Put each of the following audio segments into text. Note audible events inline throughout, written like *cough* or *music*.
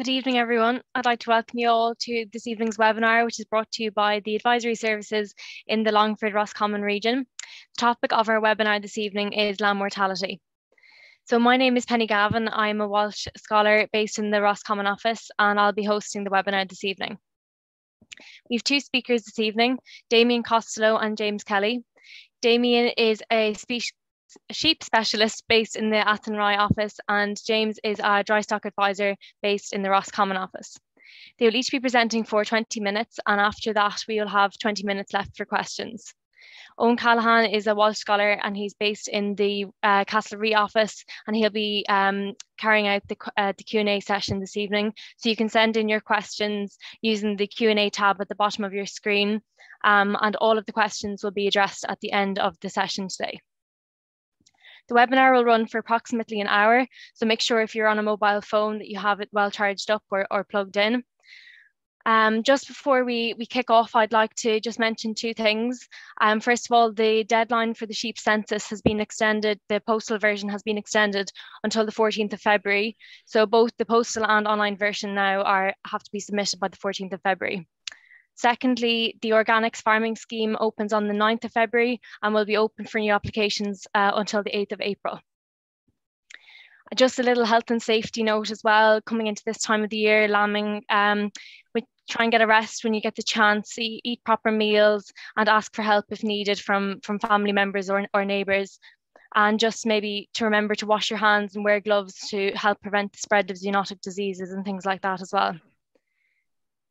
Good evening, everyone. I'd like to welcome you all to this evening's webinar, which is brought to you by the Advisory Services in the Longford Roscommon region. The topic of our webinar this evening is lamb mortality. So my name is Penny Gavin. I'm a Walsh scholar based in the Roscommon office, and I'll be hosting the webinar this evening. We have two speakers this evening, Damien Costello and James Kelly. Damien is a species sheep specialist based in the Athenry office, and James is a dry stock advisor based in the Roscommon office. They will each be presenting for 20 minutes, and after that, we will have 20 minutes left for questions. Eoghan Callaghan is a Walsh scholar and he's based in the uh, Castlerea office and he'll be um, carrying out the, uh, the Q&A session this evening. So you can send in your questions using the Q&A tab at the bottom of your screen um, and all of the questions will be addressed at the end of the session today. The webinar will run for approximately an hour, so make sure if you're on a mobile phone that you have it well charged up or, or plugged in. Um, just before we, we kick off, I'd like to just mention two things. Um, first of all, the deadline for the sheep census has been extended, the postal version has been extended until the 14th of February. So both the postal and online version now are have to be submitted by the 14th of February. Secondly, the organics farming scheme opens on the 9th of February and will be open for new applications uh, until the 8th of April. Just a little health and safety note as well, coming into this time of the year, lambing, um, we try and get a rest when you get the chance, eat, eat proper meals and ask for help if needed from, from family members or, or neighbours and just maybe to remember to wash your hands and wear gloves to help prevent the spread of zoonotic diseases and things like that as well.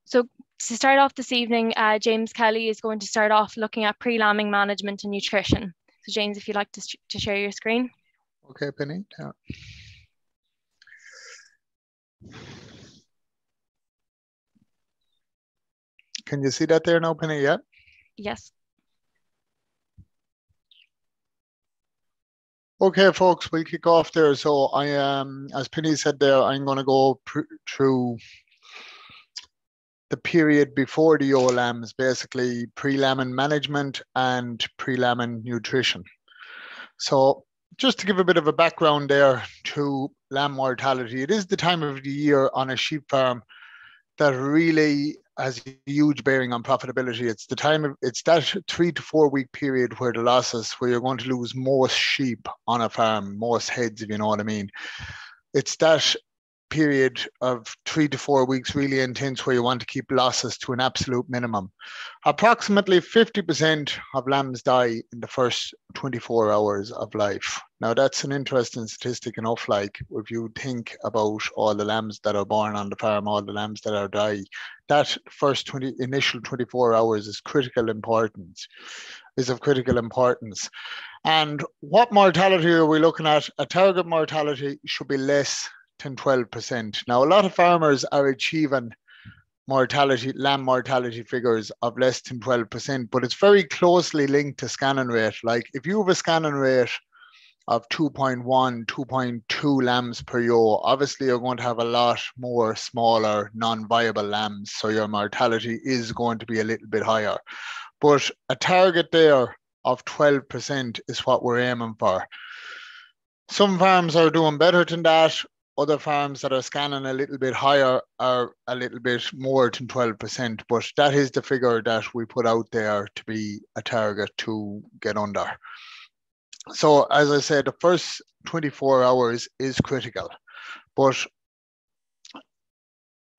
So to start off this evening, uh, James Kelly is going to start off looking at pre-lambing management and nutrition. So James, if you'd like to, to share your screen. Okay, Penny. Yeah. Can you see that there now, Penny? yet? Yes. Okay, folks, we'll kick off there. So I am, um, as Penny said there, I'm going to go through the period before the ewe lambs, basically pre-lambing management and pre-lambing nutrition. So just to give a bit of a background there to lamb mortality, it is the time of the year on a sheep farm that really has a huge bearing on profitability. It's the time of it's that three to four week period where the losses where you're going to lose most sheep on a farm, most heads, if you know what I mean. It's that period of three to four weeks really intense where you want to keep losses to an absolute minimum. Approximately 50% of lambs die in the first 24 hours of life. Now that's an interesting statistic enough, like if you think about all the lambs that are born on the farm, all the lambs that are die, that first 20 initial 24 hours is critical importance, is of critical importance. And what mortality are we looking at? A target mortality should be less 10, 12%. Now, a lot of farmers are achieving mortality, lamb mortality figures of less than 12%, but it's very closely linked to scanning rate. Like if you have a scanning rate of 2.1, 2.2 lambs per year, obviously you're going to have a lot more smaller, non-viable lambs. So your mortality is going to be a little bit higher. But a target there of 12% is what we're aiming for. Some farms are doing better than that other farms that are scanning a little bit higher are a little bit more than 12%, but that is the figure that we put out there to be a target to get under. So as I said, the first 24 hours is critical, but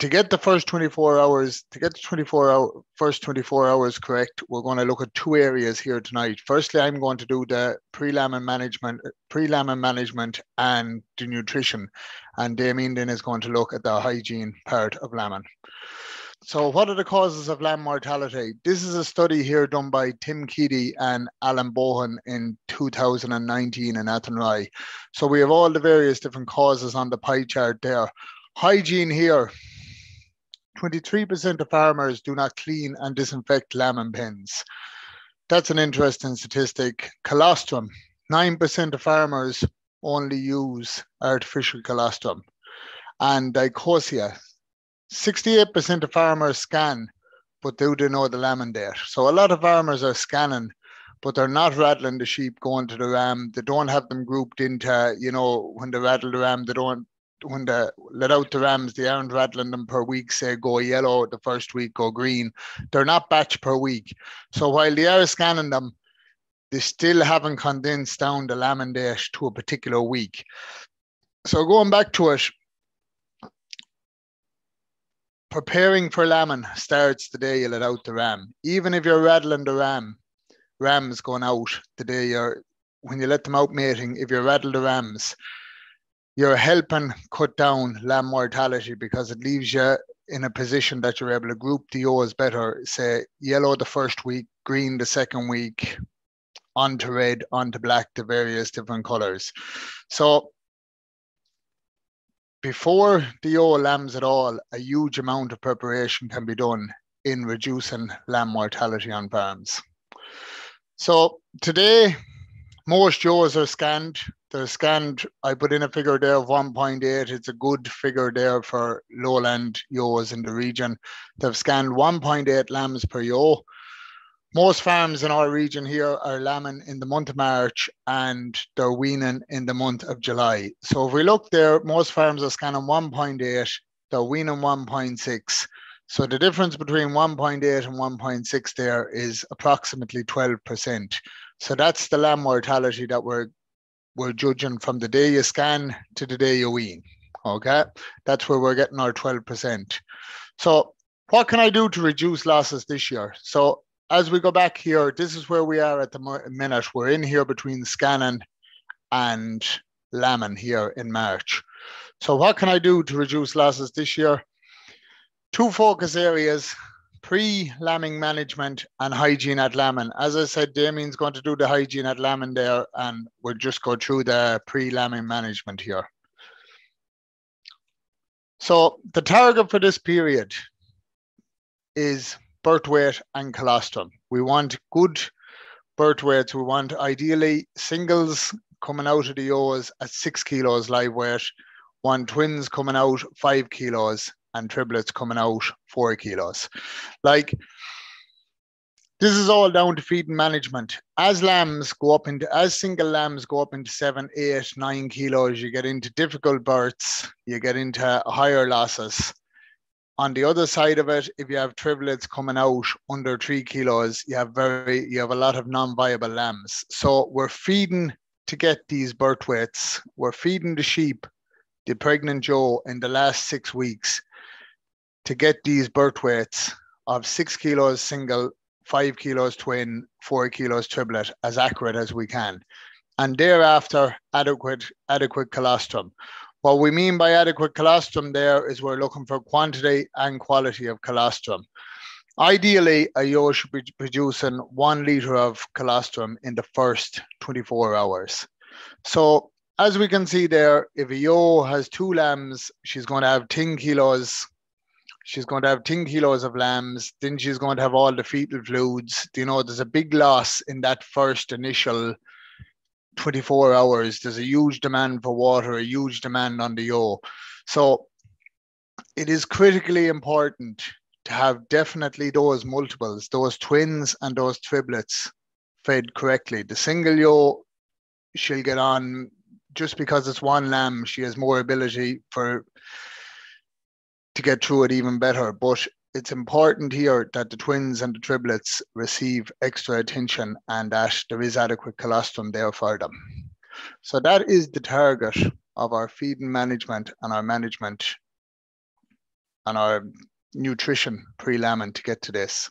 to get the first 24 hours, to get the 24 hour, first 24 hours correct, we're going to look at two areas here tonight. Firstly, I'm going to do the pre-lambing management, pre-lambing management and the nutrition. And Damien then is going to look at the hygiene part of lambing. So what are the causes of lamb mortality? This is a study here done by Tim Keady and Alan Bohan in 2019 in Athenry. So we have all the various different causes on the pie chart there. Hygiene here, 23% of farmers do not clean and disinfect lambing pens. That's an interesting statistic. Colostrum, 9% of farmers only use artificial colostrum. And dystocia, 68% of farmers scan, but they do they know the lambing date? So a lot of farmers are scanning, but they're not raddling the sheep going to the ram. They don't have them grouped into, you know, when they raddle the ram, they don't when they let out the rams, they aren't raddling them per week. Say go yellow the first week, go green. They're not batch per week. So while they are scanning them, they still haven't condensed down the date to a particular week. So going back to it, preparing for lambing starts the day you let out the ram. Even if you're raddling the ram, rams going out the day you're when you let them out mating, if you're raddle the rams, you're helping cut down lamb mortality because it leaves you in a position that you're able to group the ewes better. Say yellow the first week, green the second week, onto red, onto black, the various different colors. So before the ewe lambs at all, a huge amount of preparation can be done in reducing lamb mortality on farms. So today, most ewes are scanned. They're scanned. I put in a figure there of 1.8. It's a good figure there for lowland ewes in the region. They've scanned 1.8 lambs per ewe most farms in our region here are lambing in the month of March and they're weaning in the month of July. So if we look there, most farms are scanning 1.8, they're weaning 1.6. So the difference between 1.8 and 1.6 there is approximately 12%. So that's the lamb mortality that we're we're judging from the day you scan to the day you wean. Okay, that's where we're getting our 12%. So what can I do to reduce losses this year? So as we go back here, this is where we are at the minute. We're in here between scanning and lambing here in March. So what can I do to reduce losses this year? Two focus areas, pre-lambing management and hygiene at lambing. As I said, Damien's going to do the hygiene at lambing there and we'll just go through the pre-lambing management here. So the target for this period is birth weight and colostrum. We want good birth weights. We want ideally singles coming out of the ewes at six kilos live weight, one twins coming out five kilos, and triplets coming out four kilos. Like this is all down to feeding management. As lambs go up into, as single lambs go up into seven, eight, nine kilos, you get into difficult births, you get into higher losses. On the other side of it, if you have triplets coming out under three kilos, you have very you have a lot of non-viable lambs. So we're feeding to get these birth weights. We're feeding the sheep, the pregnant Joe, in the last six weeks to get these birth weights of six kilos single, five kilos twin, four kilos triplet as accurate as we can. And thereafter, adequate adequate colostrum. What we mean by adequate colostrum there is we're looking for quantity and quality of colostrum. Ideally, a ewe should be producing one litre of colostrum in the first 24 hours. So as we can see there, if a ewe has two lambs, she's going to have 10 kilos. She's going to have 10 kilos of lambs. Then she's going to have all the fetal fluids. You know, there's a big loss in that first initial 24 hours. There's a huge demand for water, a huge demand on the yo. So it is critically important to have definitely those multiples, those twins and those triplets fed correctly. The single yo, she'll get on just because it's one lamb, she has more ability for to get through it even better. But it's important here that the twins and the triplets receive extra attention and that there is adequate colostrum there for them. So that is the target of our feeding management and our management and our nutrition pre-lambing to get to this.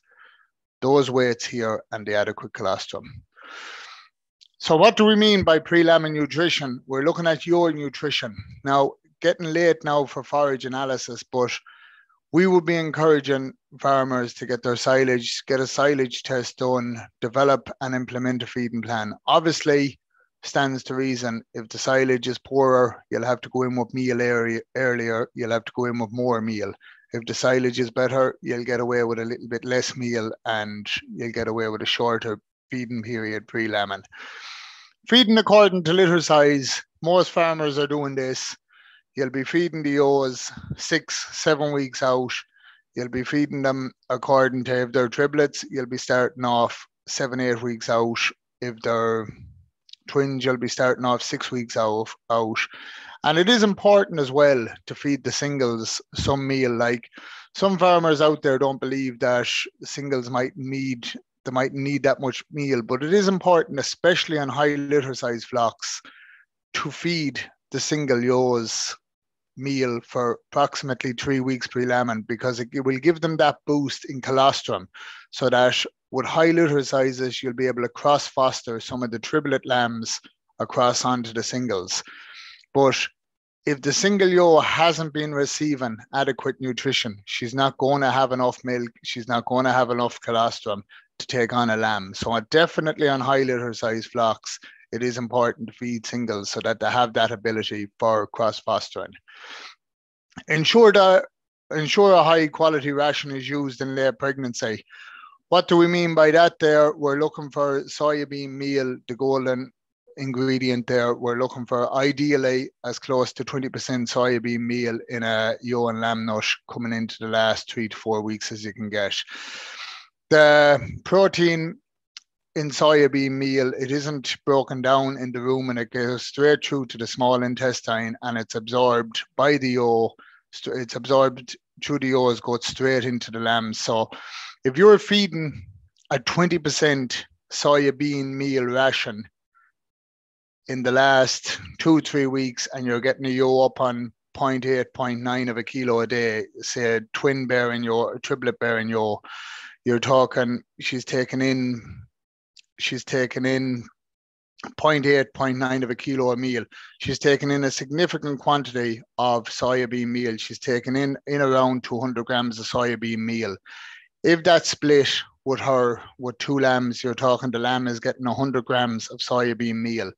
Those weights here and the adequate colostrum. So what do we mean by pre-lambing nutrition? We're looking at your nutrition. Now, getting late now for forage analysis, but we would be encouraging farmers to get their silage, get a silage test done, develop and implement a feeding plan. Obviously, stands to reason if the silage is poorer, you'll have to go in with meal earlier, you'll have to go in with more meal. If the silage is better, you'll get away with a little bit less meal and you'll get away with a shorter feeding period pre lambing. Feeding according to litter size, most farmers are doing this You'll be feeding the ewes six, seven weeks out. You'll be feeding them according to if they're triplets, you'll be starting off seven, eight weeks out. If they're twins, you'll be starting off six weeks out. out. And it is important as well to feed the singles some meal. Like some farmers out there don't believe that singles might need they might need that much meal, but it is important, especially on high litter size flocks, to feed the single ewes meal for approximately three weeks pre-lambing because it will give them that boost in colostrum so that with high litter sizes you'll be able to cross foster some of the triplet lambs across onto the singles. But if the single ewe hasn't been receiving adequate nutrition she's not going to have enough milk she's not going to have enough colostrum to take on a lamb. So definitely on high litter size flocks it is important to feed singles so that they have that ability for cross fostering. Ensure that ensure a high quality ration is used in late pregnancy. What do we mean by that there? We're looking for soybean meal, the golden ingredient there. We're looking for ideally as close to 20% soybean meal in a ewe and lamb nut coming into the last three to four weeks as you can get. The protein in soybean meal, it isn't broken down in the rumen and it goes straight through to the small intestine and it's absorbed by the O. It's absorbed through the O's, goes straight into the lamb. So if you're feeding a 20% soybean meal ration in the last two, three weeks and you're getting a ewe up on 0.8, 0.9 of a kilo a day, say a twin bearing your triplet bearing your, you're talking, she's taking in she's taken in 0.8, 0.9 of a kilo of meal. She's taken in a significant quantity of soybean meal. She's taken in, in around 200 grams of soybean meal. If that's split with her, with two lambs, you're talking the lamb is getting 100 grams of soybean meal.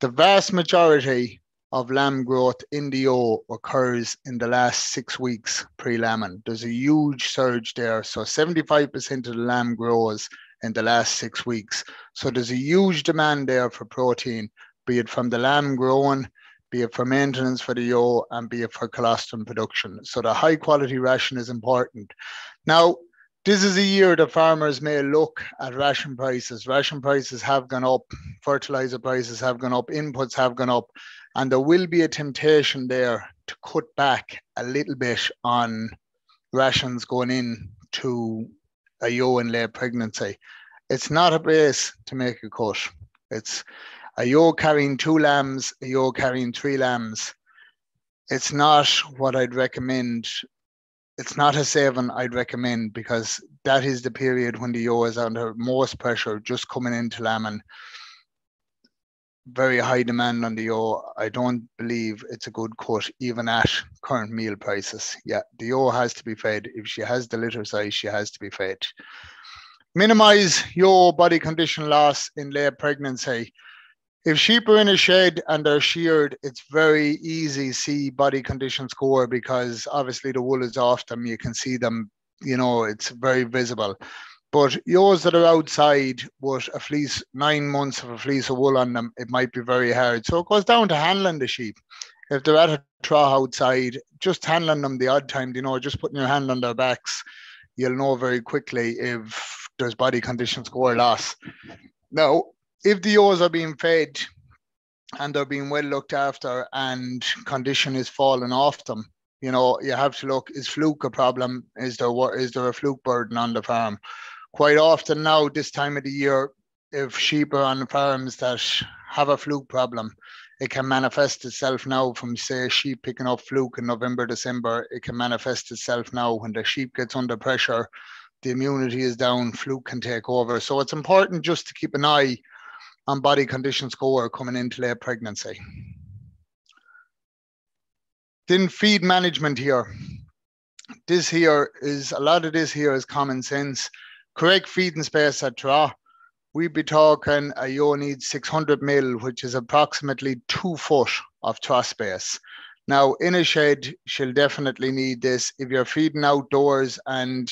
The vast majority of lamb growth in the O occurs in the last six weeks pre-lambing. There's a huge surge there. So 75% of the lamb grows in the last six weeks. So there's a huge demand there for protein, be it from the lamb growing, be it for maintenance for the ewe, and be it for colostrum production. So the high quality ration is important. Now, this is a year that farmers may look at ration prices. Ration prices have gone up, fertilizer prices have gone up, inputs have gone up, and there will be a temptation there to cut back a little bit on rations going in to a ewe in late pregnancy. It's not a race to make a cut. It's a ewe carrying two lambs, a ewe carrying three lambs. It's not what I'd recommend. It's not a seven I'd recommend because that is the period when the ewe is under most pressure just coming into lambing very high demand on the ewe. I don't believe it's a good cut even at current meal prices. Yeah, the ewe has to be fed. If she has the litter size, she has to be fed. Minimize your body condition loss in late pregnancy. If sheep are in a shed and they're sheared, it's very easy see body condition score because obviously the wool is off them. You can see them, you know, it's very visible. But yours that are outside with a fleece, nine months of a fleece of wool on them, it might be very hard. So it goes down to handling the sheep. If they're at a trough outside, just handling them the odd time, you know, just putting your hand on their backs, you'll know very quickly if there's body condition score loss. Now, if the ewes are being fed and they're being well looked after and condition is falling off them, you know, you have to look, is fluke a problem? Is there is there a fluke burden on the farm? Quite often now, this time of the year, if sheep are on farms that have a fluke problem, it can manifest itself now from say sheep picking up fluke in November, December. It can manifest itself now when the sheep gets under pressure, the immunity is down, fluke can take over. So it's important just to keep an eye on body condition score coming into late pregnancy. Then feed management here. This here is a lot of this here is common sense correct feeding space at draw, we'd be talking a ewe needs 600 mil, which is approximately two foot of trough space. Now, in a shed, she'll definitely need this. If you're feeding outdoors and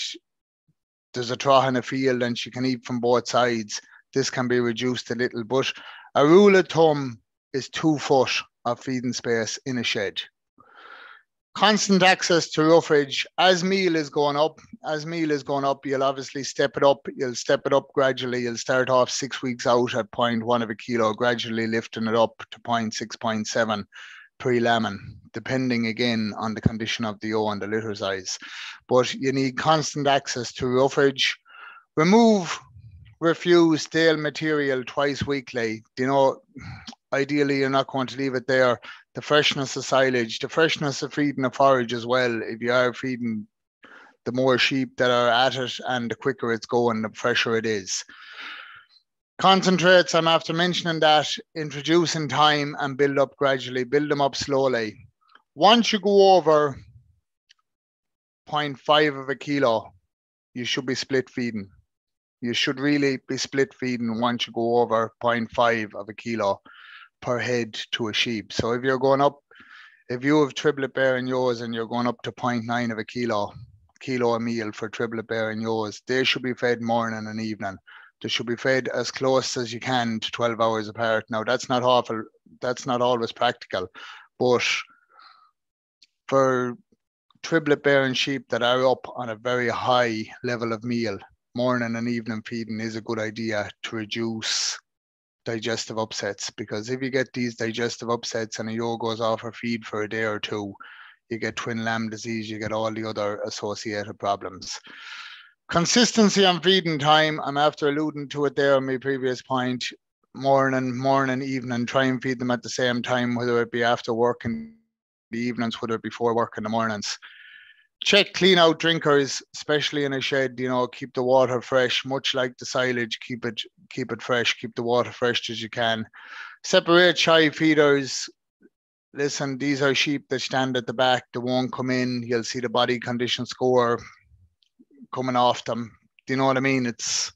there's a trough in a field and she can eat from both sides, this can be reduced a little. But a rule of thumb is two foot of feeding space in a shed constant access to roughage as meal is going up as meal is going up you'll obviously step it up you'll step it up gradually you'll start off six weeks out at 0.1 of a kilo gradually lifting it up to 0.6 0.7 pre-lambing, depending again on the condition of the ewe and the litter size. But you need constant access to roughage. Remove, refuse stale material twice weekly. You know, ideally you're not going to leave it there. The freshness of silage, the freshness of feeding a forage as well. If you are feeding the more sheep that are at it and the quicker it's going, the fresher it is. Concentrates, I'm after mentioning that, introduce in time and build up gradually, build them up slowly. Once you go over 0.5 of a kilo, you should be split feeding. You should really be split feeding once you go over 0.5 of a kilo per head to a sheep. So if you're going up, if you have triplet bearing yours and you're going up to 0.9 of a kilo, kilo a meal for triplet bearing yours, they should be fed morning and evening. They should be fed as close as you can to 12 hours apart. Now that's not awful, that's not always practical, but for triplet bearing sheep that are up on a very high level of meal, morning and evening feeding is a good idea to reduce digestive upsets because if you get these digestive upsets and a ewe goes off her feed for a day or two, you get twin lamb disease, you get all the other associated problems. Consistency on feeding time, I'm after alluding to it there on my previous point. Morning, morning, evening, try and feed them at the same time, whether it be after work in the evenings, whether it be before work in the mornings check clean out drinkers especially in a shed you know keep the water fresh much like the silage keep it keep it fresh keep the water fresh as you can. Separate shy feeders. Listen these are sheep that stand at the back they won't come in you'll see the body condition score coming off them. Do you know what i mean? It's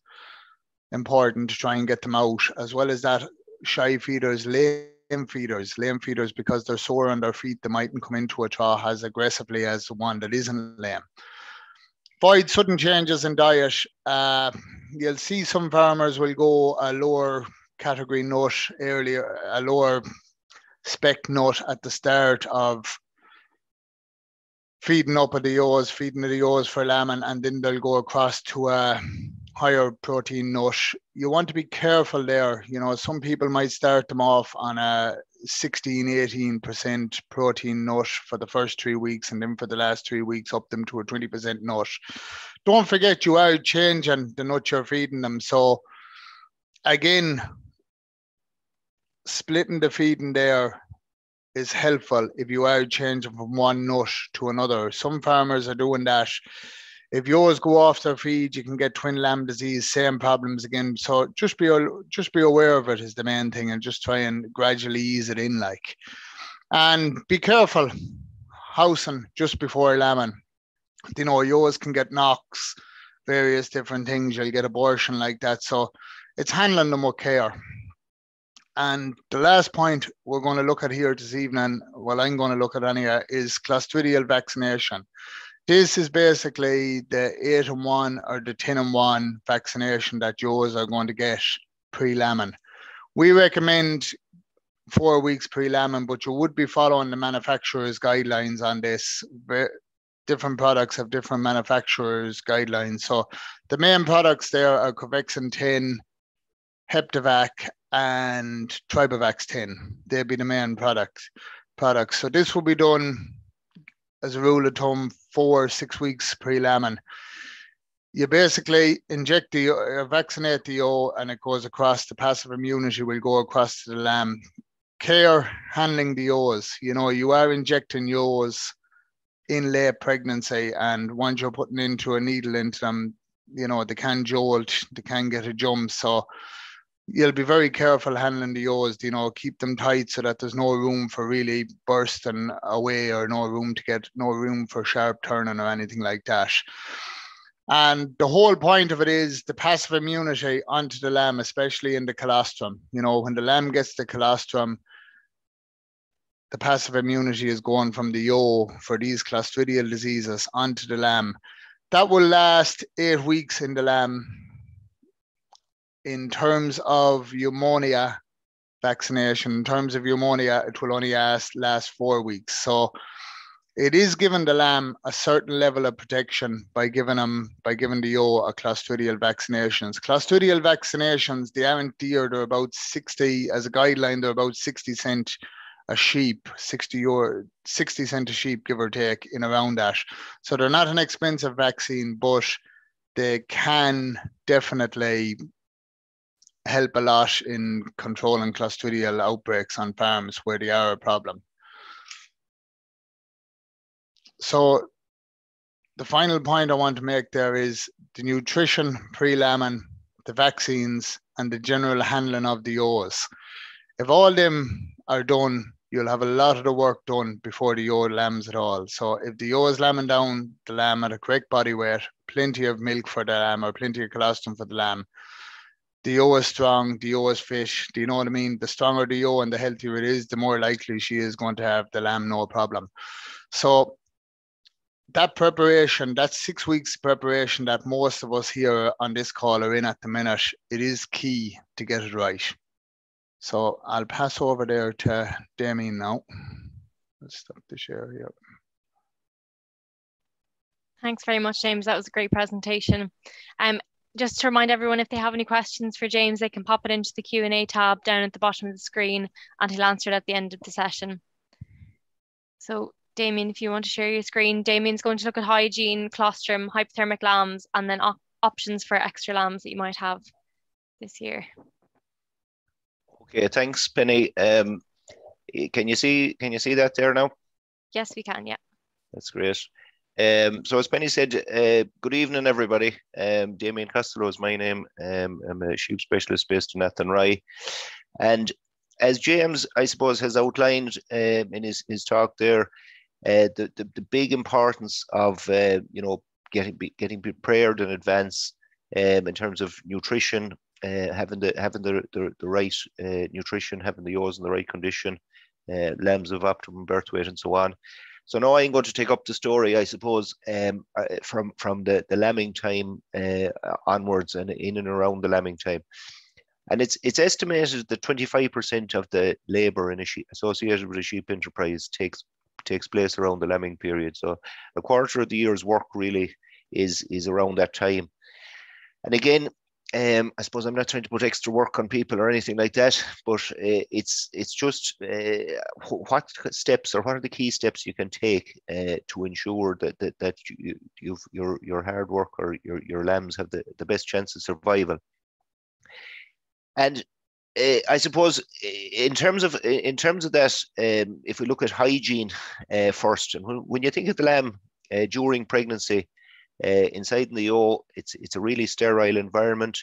important to try and get them out as well as that shy feeders lay lame feeders, lame feeders because they're sore on their feet, they mightn't come into a trough as aggressively as the one that isn't lame. Avoid sudden changes in diet. Uh, you'll see some farmers will go a lower category nut earlier, a lower spec nut at the start of feeding up at the ewes, feeding the ewes for lambing, and then they'll go across to a higher protein nut. You want to be careful there. You know, some people might start them off on a 16, 18% protein nut for the first three weeks, and then for the last three weeks, up them to a 20% nut. Don't forget, you are changing the nut you're feeding them. So, again, splitting the feeding there is helpful if you are changing from one nut to another. Some farmers are doing that if yours go off their feed, you can get twin lamb disease, same problems again. So just be just be aware of it is the main thing, and just try and gradually ease it in, like. And be careful housing just before lambing. You know, yours can get knocks, various different things. You'll get abortion like that. So it's handling them with care. And the last point we're going to look at here this evening, well, I'm going to look at anyway, is clostridial vaccination. This is basically the 8 and 1 or the 10 and 1 vaccination that yours are going to get pre lambing. We recommend four weeks pre lambing, but you would be following the manufacturer's guidelines on this. Different products have different manufacturers' guidelines. So the main products there are Covexin 10, Heptavac, and Tribovax 10. They'd be the main products. Products. So this will be done as a rule of thumb, four, six weeks pre-lambing. You basically inject the, uh, vaccinate the O and it goes across the passive immunity will go across to the lamb. Care handling the O's. You know, you are injecting O's in late pregnancy and once you're putting into a needle into them, you know, they can jolt, they can get a jump. So you'll be very careful handling the O's, you know, keep them tight so that there's no room for really bursting away or no room to get no room for sharp turning or anything like that. And the whole point of it is the passive immunity onto the lamb, especially in the colostrum. You know, when the lamb gets the colostrum, the passive immunity is going from the yo for these clostridial diseases onto the lamb. That will last eight weeks in the lamb in terms of pneumonia vaccination, in terms of pneumonia, it will only last, last four weeks. So it is giving the lamb a certain level of protection by giving them by giving the ewe a clostridial vaccinations. Clostridial vaccinations, they aren't dear, they're about 60 as a guideline, they're about 60 cent a sheep, 60 euro, 60 cent cent a sheep, give or take, in around that. So they're not an expensive vaccine, but they can definitely help a lot in controlling clostridial outbreaks on farms where they are a problem. So the final point I want to make there is the nutrition pre-lambing, the vaccines, and the general handling of the ewes. If all them are done, you'll have a lot of the work done before the ewe lambs at all. So if the ewe is lambing down the lamb at a correct body weight, plenty of milk for the lamb or plenty of colostrum for the lamb, the ewe is strong, the ewe is fish. Do you know what I mean? The stronger the ewe and the healthier it is, the more likely she is going to have the lamb no problem. So that preparation, that six weeks preparation that most of us here on this call are in at the minute, it is key to get it right. So I'll pass over there to Damien now. Let's stop the share here. Thanks very much, James. That was a great presentation. Um, just to remind everyone, if they have any questions for James, they can pop it into the Q&A tab down at the bottom of the screen and he'll answer it at the end of the session. So Damien, if you want to share your screen, Damien's going to look at hygiene, colostrum, hypothermic lambs, and then op options for extra lambs that you might have this year. Okay, thanks, Penny. Um, can you see can you see that there now? Yes, we can. Yeah. That's great. Um, so as Penny said, uh, good evening, everybody. Um, Damien Costello is my name. Um, I'm a sheep specialist based in Athenry. And as James, I suppose, has outlined um, in his, his talk there, uh, the, the, the big importance of uh, you know getting getting prepared in advance um, in terms of nutrition, uh, having the having the the, the right uh, nutrition, having the ewes in the right condition, uh, lambs of optimum birth weight, and so on. So now I'm going to take up the story, I suppose, um, uh, from from the, the lambing time onwards and in and around the lambing time. And it's it's estimated that 25% of the labour in a sheep, associated with a sheep enterprise takes takes place around the lambing period. So a quarter of the year's work really is is around that time. And again, um, I suppose I'm not trying to put extra work on people or anything like that, but uh, it's it's just uh, what steps or what are the key steps you can take uh, to ensure that that, that you, you've, your your hard work or your, your lambs have the, the best chance of survival. And I suppose in terms of in terms of that, um, if we look at hygiene first, and when, when, you think of the lamb during pregnancy, Uh, inside in the ewe, it's it's a really sterile environment.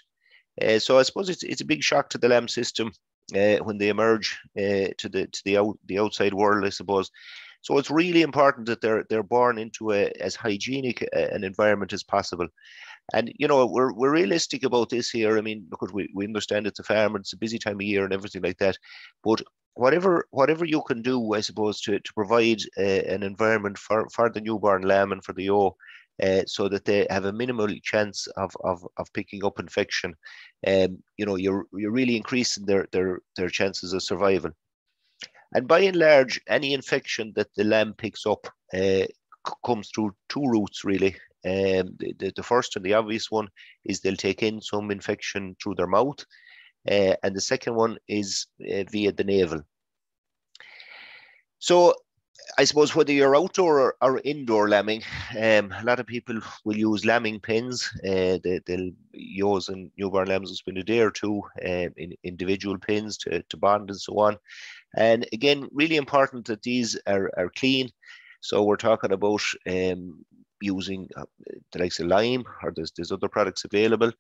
Uh, so I suppose it's it's a big shock to the lamb system uh, when they emerge to the to the out the outside world, I suppose. So it's really important that they're they're born into a, as hygienic an environment as possible. And you know, we're we're realistic about this here. I mean, look, we, we understand it's a farm and it's a busy time of year and everything like that. But whatever whatever you can do, I suppose, to, to provide uh, an environment for, for the newborn lamb and for the ewe, uh, so that they have a minimal chance of, of, of picking up infection, um, you know, you're you're really increasing their their their chances of survival. And by and large, any infection that the lamb picks up uh, comes through two routes really. Um, the, the, the, first and the obvious one is they'll take in some infection through their mouth, uh, and the second one is uh, via the navel. So I suppose whether you're outdoor or, or indoor lambing, um, a lot of people will use lambing pins. Uh, they, will use and newborn lambs will spend a day or two um, in individual pins to, to bond and so on. And again, really important that these are, are clean. So we're talking about um, using uh, the likes of lime or there's, there's other products available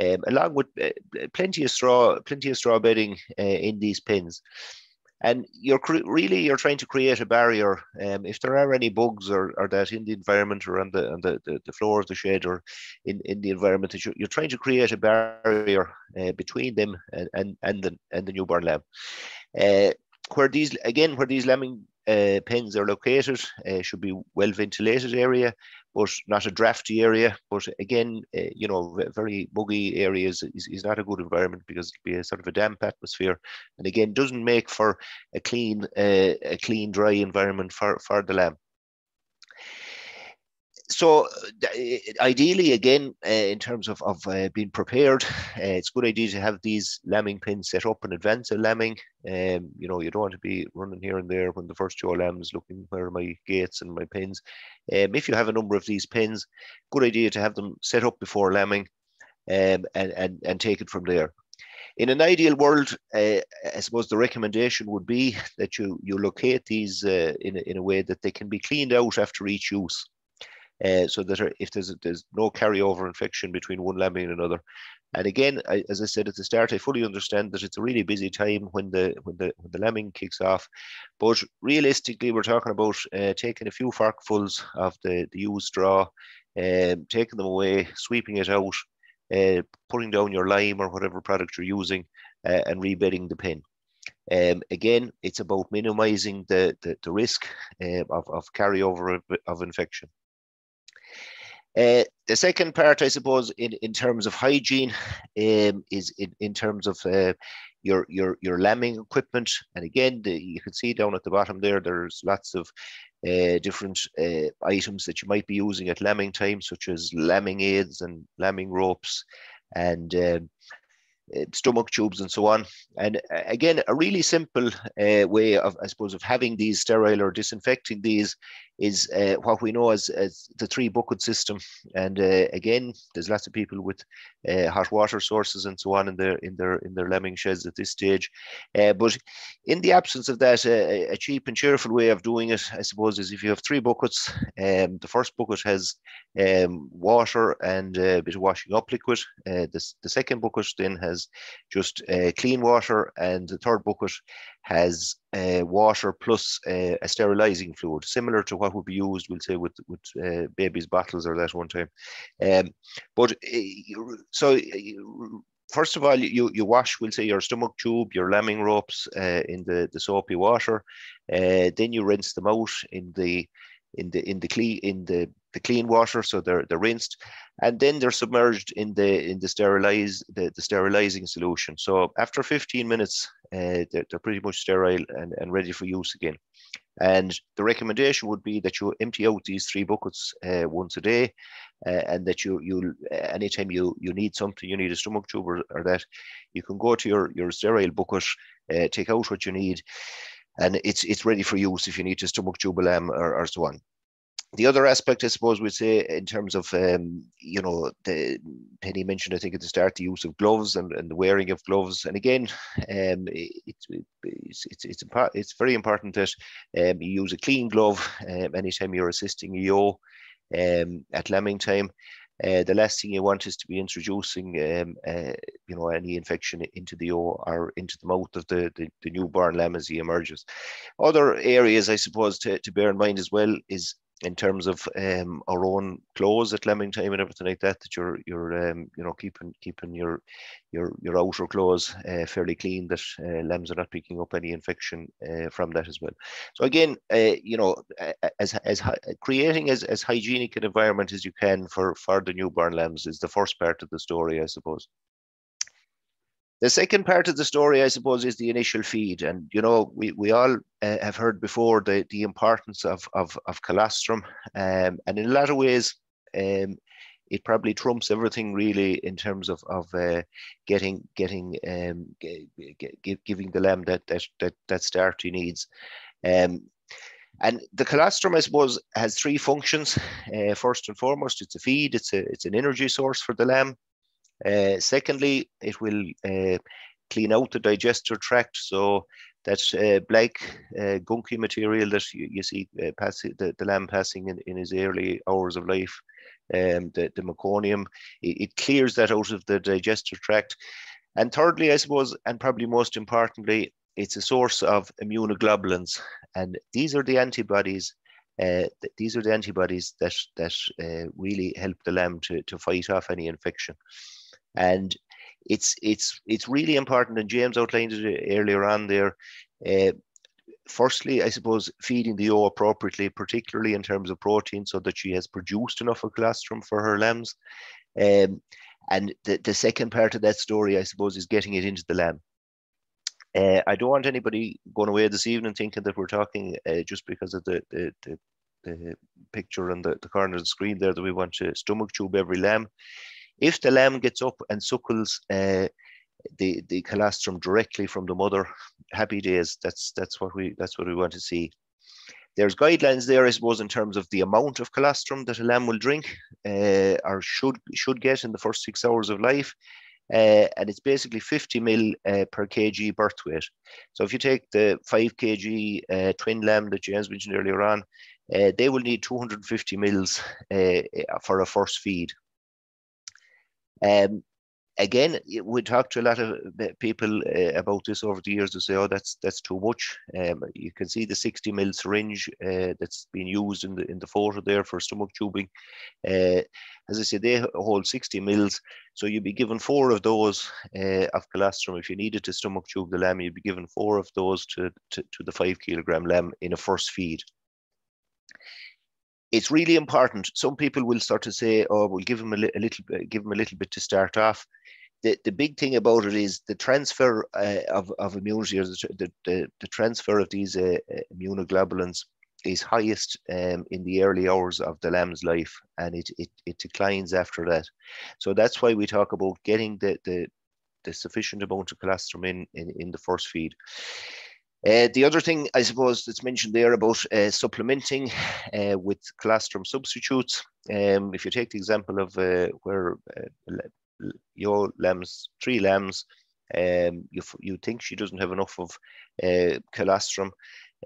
um, along with uh, plenty of straw plenty of straw bedding uh, in these pins and you're really you're trying to create a barrier um, if there are any bugs or, or that in the environment or on the on the, the, the floor of the shed or in, in the environment you're, you're trying to create a barrier uh, between them and, and and the and the newborn lamb. Uh, where these again where these lambing uh, pens are located uh, should be well ventilated area but not a drafty area. But again, uh, you know, very muggy areas is, is not a good environment because it'll be a sort of a damp atmosphere, and again, doesn't make for a clean, uh, a clean, dry environment for for the lamb. So uh, ideally, again, uh, in terms of, of uh, being prepared, uh, it's a good idea to have these lambing pins set up in advance of lambing. Um, you know, you don't want to be running here and there when the first Joe lamb is looking where are my gates and my pins. Um, if you have a number of these pins, good idea to have them set up before lambing um, and, and, and take it from there. In an ideal world, uh, I suppose the recommendation would be that you, you locate these uh, in, a, in a way that they can be cleaned out after each use. Uh, so that if there's, there's no carryover infection between one lambing and another. And again, I, as I said at the start, I fully understand that it's a really busy time when the when the when the kicks off. But realistically, we're talking about uh, taking a few forkfuls of the, the used straw, um, taking them away, sweeping it out, uh, putting down your lime or whatever product you're using, uh, and rebedding the pen. Um, again, it's about minimizing the, the, the risk uh, of, of carryover of, of infection. Uh, the second part, I suppose, in, in terms of hygiene, um, is in, in terms of uh, your your your lambing equipment. And again, the, you can see down at the bottom there, there's lots of uh, different uh, items that you might be using at lambing time, such as lambing aids and lambing ropes, and um, uh, stomach tubes and so on. And again, a really simple uh, way of, I suppose, of having these sterile or disinfecting these is uh, what we know as, as the three bucket system. And uh, again, there's lots of people with uh, hot water sources and so on in their in their in their lambing sheds at this stage. but in the absence of that, a cheap and cheerful way of doing it, I suppose, is if you have three buckets. Um, the first bucket has um, water and a bit of washing up liquid. the, the second bucket then has just clean water, and the third bucket has uh, water plus uh, a sterilizing fluid, similar to what would be used, we'll say, with with uh, babies' bottles or that one time. Um, but uh, so uh, first of all, you you wash, we'll say, your stomach tube, your lambing ropes uh, in the the soapy water. then you rinse them out in the in the in the clean in the the clean water, so they're they're rinsed, and then they're submerged in the in the sterilize the, the sterilizing solution. So after 15 minutes, uh, they're, they're pretty much sterile and, and ready for use again. And the recommendation would be that you empty out these three buckets uh, once a day, uh, and that you you anytime you you need something, you need a stomach tube or, or that, you can go to your your sterile bucket, uh, take out what you need, and it's it's ready for use if you need to stomach a lamb or, or so on the other aspect, I suppose, we'd say in terms of, um, you know, the Penny mentioned, I think at the start, the use of gloves and, and the wearing of gloves. And again, um, it, it, it's it's it's, it's very important that um, you use a clean glove um, anytime you're assisting ewe um, at lambing time. Uh, the last thing you want is to be introducing, um, uh, you know, any infection into the or into the mouth of the, the, the, newborn lamb as he emerges. Other areas, I suppose, to, to bear in mind as well is in terms of um, our own clothes at lambing time and everything like that, that you're you're um, you know keeping keeping your your your outer clothes uh, fairly clean, that uh, lambs are not picking up any infection uh, from that as well. So again, uh, you know, as as creating as as hygienic an environment as you can for for the newborn lambs is the first part of the story, I suppose. The second part of the story, I suppose, is the initial feed. And, you know, we, we all uh, have heard before the, the importance of, of, of colostrum. Um, and in a lot of ways, um, it probably trumps everything really in terms of, of uh, getting getting um, giving the lamb that that that, that start he needs. Um, and the colostrum, I suppose, has three functions. Uh, first and foremost, it's a feed. It's a it's an energy source for the lamb. Uh, secondly, it will uh, clean out the digestive tract. So that's uh, black uh, gunky material that you, you see uh, the, the lamb passing in, in his early hours of life. Um, the, the meconium, it, it, clears that out of the digestive tract. And thirdly, I suppose, and probably most importantly, it's a source of immunoglobulins. And these are the antibodies uh, these are the antibodies that that uh, really help the lamb to, to fight off any infection and it's it's it's really important and james outlined it earlier on there uh, firstly i suppose feeding the ewe appropriately particularly in terms of protein so that she has produced enough of colostrum for her lambs um, and the, the second part of that story i suppose is getting it into the lamb uh, I don't want anybody going away this evening thinking that we're talking uh, just because of the, the, the the picture on the, the corner of the screen there that we want to stomach tube every lamb. If the lamb gets up and suckles uh, the the colostrum directly from the mother, happy days. That's that's what we that's what we want to see. There's guidelines there, I suppose, in terms of the amount of colostrum that a lamb will drink uh, or should should get in the first six hours of life. Uh, and it's basically 50 mil uh, per kg birth weight. So if you take the 5 kg uh, twin lamb that James mentioned earlier on, uh, they will need 250 mils uh, for a first feed. Um, again, we talked to a lot of people uh, about this over the years to say, oh, that's that's too much. Um, you can see the 60 mil syringe uh, that's been used in the in the photo there for stomach tubing. Uh, as I said, they hold 60 mils, so you'd be given four of those uh, of colostrum. If you needed to stomach tube the lamb, you'd be given four of those to, to, to the five kilogram lamb in a first feed it's really important. Some people will start to say, "Oh, we'll give them a, li- a little, bit, give them a little bit to start off." The, the big thing about it is the transfer uh, of, of immunity, or the, the, the transfer of these uh, immunoglobulins is highest um, in the early hours of the lamb's life, and it, it it declines after that. So that's why we talk about getting the the, the sufficient amount of colostrum in, in in the first feed. Uh, the other thing, I suppose, that's mentioned there about uh, supplementing uh, with colostrum substitutes. Um, if you take the example of uh, where uh, your lambs, three lambs, um, you, you think she doesn't have enough of uh, colostrum,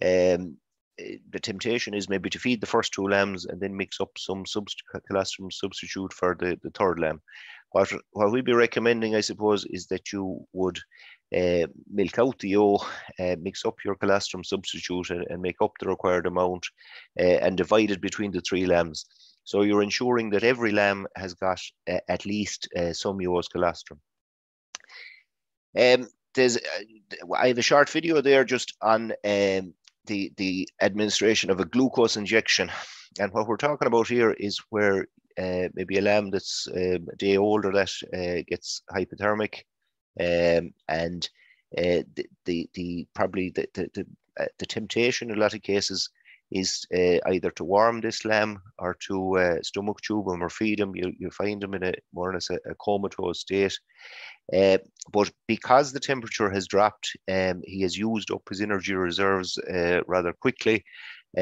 um, the temptation is maybe to feed the first two lambs and then mix up some subst colostrum substitute for the, the third lamb. What, what we'd be recommending, I suppose, is that you would uh, milk out the yolk, uh, mix up your colostrum substitute and, and, make up the required amount uh, and divide it between the three lambs. So you're ensuring that every lamb has got uh, at least uh, some US colostrum. Um, there's, uh, I have a short video there just on um, the, the administration of a glucose injection. And what we're talking about here is where maybe a lamb that's a day older that gets hypothermic um, and uh, the, the, the probably the the, the, uh, the, temptation in a lot of cases is uh, either to warm this lamb or to uh, stomach tube him or feed him. You you find him in a more or less a, a comatose state. Uh, but because the temperature has dropped, um, he has used up his energy reserves uh, rather quickly.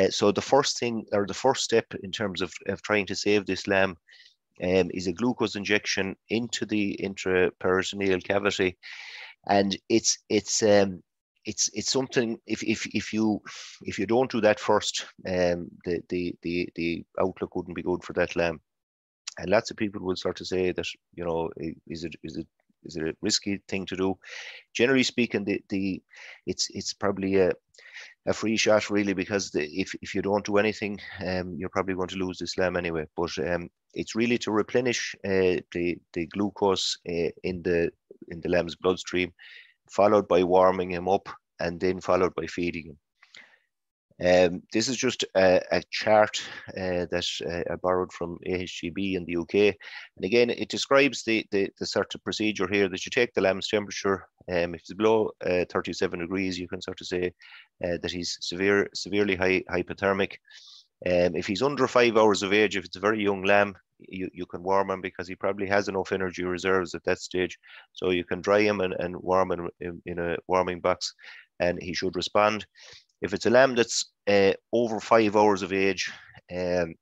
so the first thing or the first step in terms of, of trying to save this lamb um, is a glucose injection into the intraperitoneal cavity, and it's it's um, it's it's something if if if you if you don't do that first, um, the the the the outlook wouldn't be good for that lamb, and lots of people will start to say that you know is it is it is it a risky thing to do? Generally speaking, the the it's it's probably a a free shot really because the, if, if you don't do anything um, you're probably going to lose this lamb anyway. But um, it's really to replenish uh, the the glucose uh, in the in the lamb's bloodstream followed by warming him up and then followed by feeding him um, this is just a, a chart uh, that uh, I borrowed from AHDB in the UK. And again, it describes the, the, the sort of procedure here that you take the lamb's temperature. Um, if it's below uh, 37 degrees, you can sort of say uh, that he's severe, severely high, hypothermic. Um, if he's under five hours of age, if it's a very young lamb, you, you can warm him because he probably has enough energy reserves at that stage. So you can dry him and, and warm him in, in a warming box and he should respond. If it's a lamb that's uh, over five hours of age, um,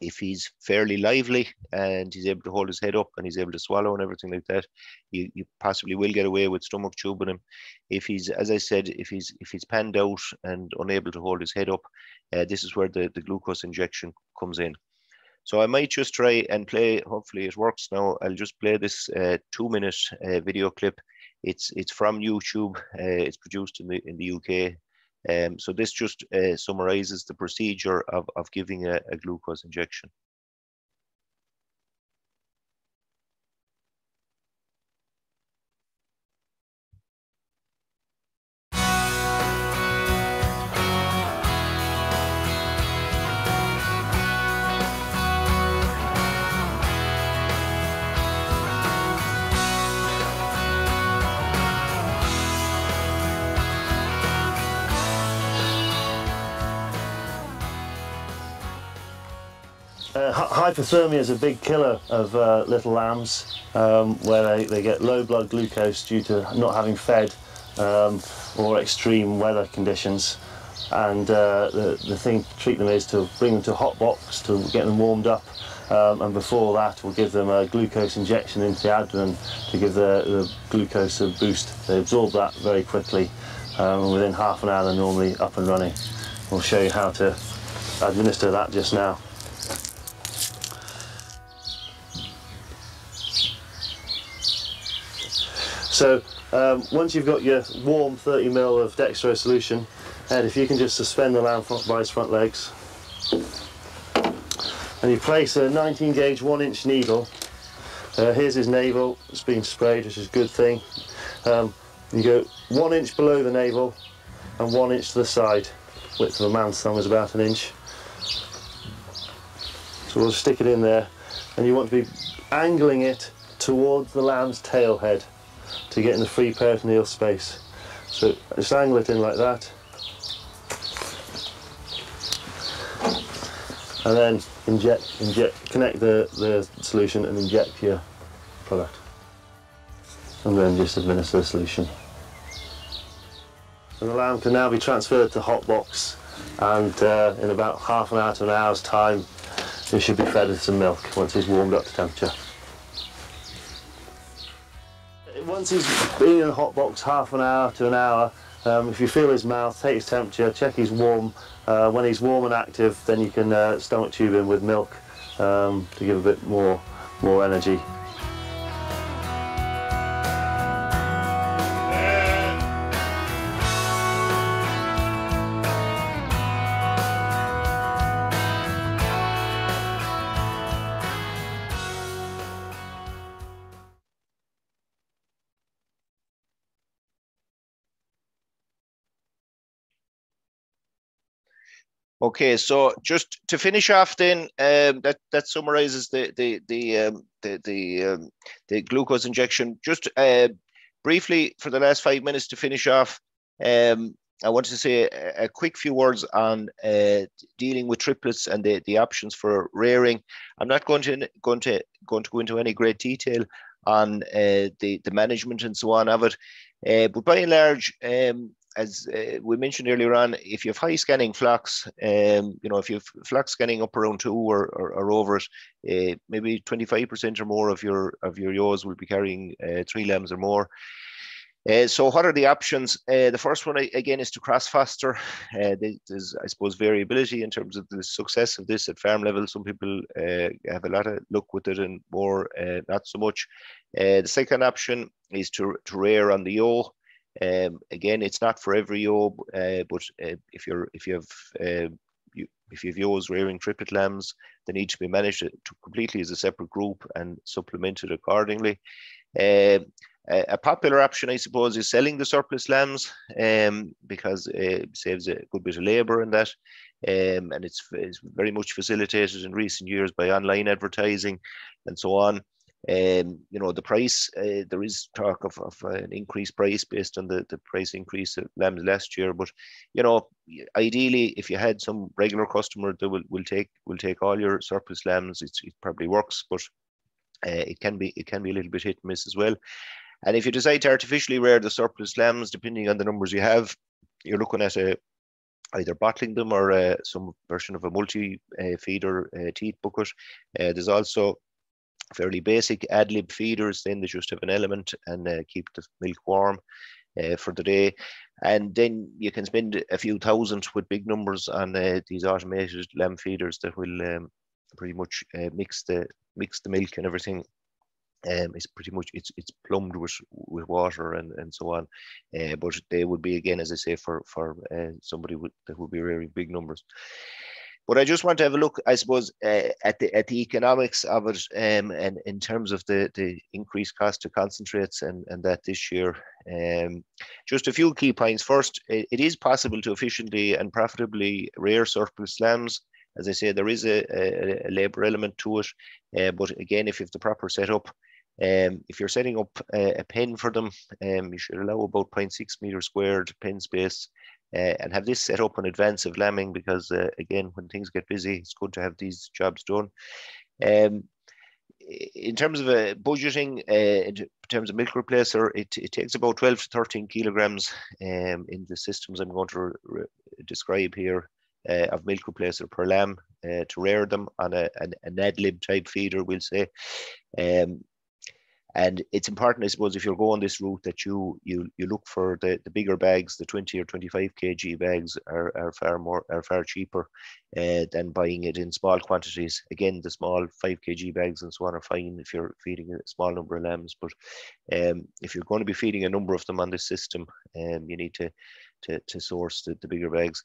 if he's fairly lively and he's able to hold his head up and he's able to swallow and everything like that, you, you possibly will get away with stomach tubing him. If he's, as I said, if he's if he's panned out and unable to hold his head up, uh, this is where the, the glucose injection comes in. So I might just try and play. Hopefully it works now. I'll just play this uh, two minute uh, video clip. It's it's from YouTube. Uh, it's produced in the in the UK um, so this just uh, summarizes the procedure of, of giving a, a glucose injection. Hypothermia is a big killer of uh, little lambs um, where they, they get low blood glucose due to not having fed um, or extreme weather conditions. And uh, the, the thing to treat them is to bring them to a hot box to get them warmed up. Um, and before that, we'll give them a glucose injection into the abdomen to give the, the glucose a boost. They absorb that very quickly, um, and within half an hour, they're normally up and running. We'll show you how to administer that just now. So um, once you've got your warm 30 ml of dextrose solution, Ed, if you can just suspend the lamb by his front legs, and you place a 19 gauge one inch needle. Uh, here's his navel, it's been sprayed, which is a good thing. Um, you go one inch below the navel and one inch to the side. Width of a man's thumb is about an inch. So we'll stick it in there, and you want to be angling it towards the lamb's tail head to get in the free peritoneal space. So just angle it in like that. And then inject, inject, connect the, the solution and inject your product. And then just administer the solution. And the lamb can now be transferred to hot box and uh, in about half an hour to an hour's time it should be fed with some milk once it's warmed up to temperature once he's been in a hot box half an hour to an hour, um, if you feel his mouth, take his temperature, check he's warm. Uh, when he's warm and active, then you can uh, stomach tube him with milk um, to give a bit more, more energy. Okay, so just to finish off, then um, that that summarizes the the the um, the the, um, the glucose injection. Just uh, briefly for the last five minutes to finish off, um, I wanted to say a, a, quick few words on uh, dealing with triplets and the, the options for rearing. I'm not going to going to going to go into any great detail on uh, the the management and so on of it, uh, but by and large, um, as uh, we mentioned earlier on, if you have high scanning flocks, um, you know, if you have flocks scanning up around two or, or, or over it, uh, maybe 25% or more of your of your ewes will be carrying uh, three lambs or more. Uh, so what are the options? Uh, the first one again is to cross foster. Uh, there's, I suppose, variability in terms of the success of this at farm level. Some people have a lot of luck with it, and more not so much. the second option is to, to rear on the ewe. Um, again, it's not for every ewe, uh, but uh, if you're if you have uh, you, if you have ewes rearing triplet lambs, they need to be managed to completely as a separate group and supplemented accordingly. Um, a popular option, I suppose, is selling the surplus lambs um, because it saves a good bit of labour in that. Um, and it's, it's very much facilitated in recent years by online advertising and so on. Um, you know, the price, uh, there is talk of, of an increased price based on the, the price increase of lambs last year. But, you know, ideally, if you had some regular customer that will, will take will take all your surplus lambs, it probably works, but uh, it can be it can be a little bit hit and miss as well. And if you decide to artificially rear the surplus lambs, depending on the numbers you have, you're looking at a either bottling them or uh, some version of a multi-feeder uh, teat bucket. Uh, there's also fairly basic ad lib feeders, then they just have an element and uh, keep the milk warm uh, for the day. And then you can spend a few thousand with big numbers on uh, these automated lamb feeders that will um, pretty much uh, mix the mix the milk and everything. Um, it's pretty much it's it's plumbed with with water and, and so on, uh, but they would be again, as I say, for for uh, somebody would, that would be rearing big numbers. But I just want to have a look, I suppose, uh, at the at the economics of it, um, and in terms of the the increased cost of concentrates and and that this year. Um, just a few key points. First, it, it is possible to efficiently and profitably rear surplus lambs. As I say, there is a, a, a labour element to it, uh, but again, if you have the proper setup, um, if you're setting up a, a pen for them, um, you should allow about 0.6 meter squared pen space and have this set up in advance of lambing because uh, again, when things get busy, it's good to have these jobs done. Um, in terms of uh, budgeting, uh, in terms of milk replacer, it, it takes about 12 to 13 kilograms um, in the systems I'm going to describe here uh, of milk replacer per lamb uh, to rear them on a, an, an ad lib type feeder, we'll say. Um, and it's important, I suppose, if you're going this route that you you you look for the, the bigger bags, the 20 or 25 kg bags are, are far more are far cheaper uh, than buying it in small quantities. Again, the small 5 kg bags and so on are fine if you're feeding a small number of lambs, but um, if you're going to be feeding a number of them on this system, um, you need to to, to source the, the bigger bags.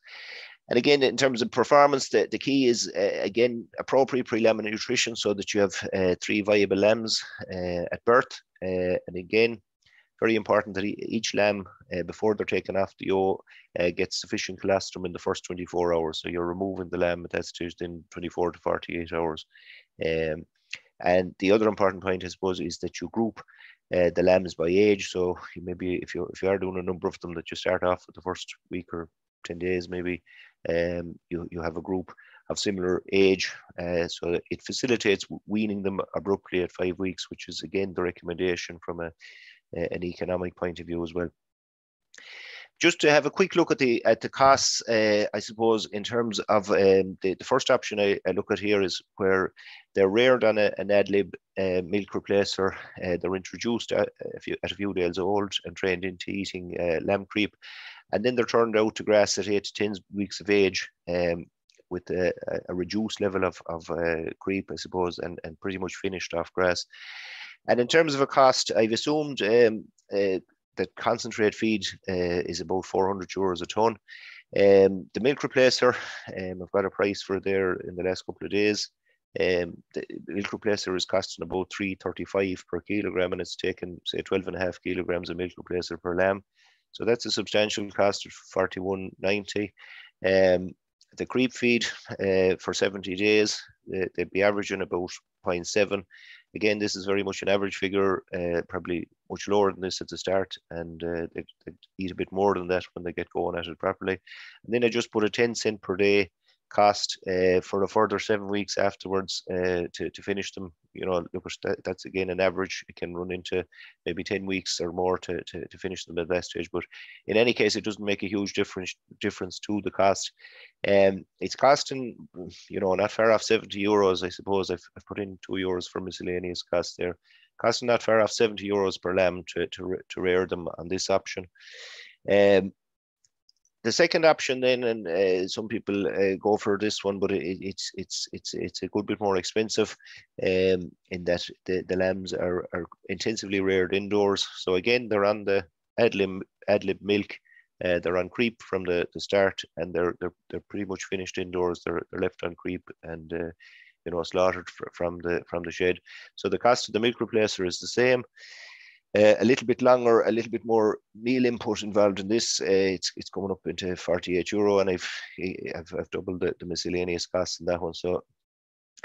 And again, in terms of performance, the, the key is uh, again appropriate pre-lambing nutrition so that you have uh, three viable lambs uh, at birth. Uh, and again, very important that each lamb uh, before they're taken off the yolk uh, gets sufficient colostrum in the first 24 hours. So you're removing the lamb at that stage in 24 to 48 hours. Um, and the other important point, I suppose, is that you group uh, the lambs by age. So maybe if you if you are doing a number of them, that you start off with the first week or 10 days maybe um, you, you have a group of similar age uh, so it facilitates weaning them abruptly at five weeks which is again the recommendation from a, a an economic point of view as well just to have a quick look at the at the costs, uh, I suppose, in terms of um, the, the first option I, I, look at here is where they're reared on a, an ad lib uh, milk replacer. Uh, they're introduced at a, few, at a few days old and trained into eating uh, lamb creep and then they're turned out to grass at eight to 10 weeks of age um, with a, a, reduced level of, of uh, creep, I suppose, and, and pretty much finished off grass. And in terms of a cost, I've assumed um, uh, that concentrate feed uh, is about 400 euros a ton. Um, the milk replacer, um, I've got a price for there in the last couple of days. Um, the milk replacer is costing about 335 per kilogram, and it's taken say 12 and a half kilograms of milk replacer per lamb. So that's a substantial cost of 41.90. Um, the creep feed uh, for 70 days, uh, they'd be averaging about 0.7. Again, this is very much an average figure, uh, probably much lower than this at the start, and uh, they, they eat a bit more than that when they get going at it properly. And then I just put a 10 cent per day cost uh, for a further seven weeks afterwards uh, to, to finish them. You know, that's again an average. It can run into maybe 10 weeks or more to, to, to finish them at that stage. But in any case, it doesn't make a huge difference difference to the cost. Um, it's costing, you know, not far off 70 euros, I suppose. I've, I've put in two euros for miscellaneous costs there. Costing not far off 70 euros per lamb to, to, to rear them on this option. Um, the second option then, and uh, some people uh, go for this one, but it, it's it's it's it's a good bit more expensive, um, in that the, the lambs are, are intensively reared indoors. So again, they're on the ad lib ad lib milk. Uh, they're on creep from the, the start, and they're they're they're pretty much finished indoors. They're they're left on creep and uh, you know slaughtered from the from the shed. So the cost of the milk replacer is the same uh, a little bit longer, a little bit more meal input involved in this. Uh, it's it's coming up into 48 euro, and I've I've, I've doubled the, the, miscellaneous costs in that one. So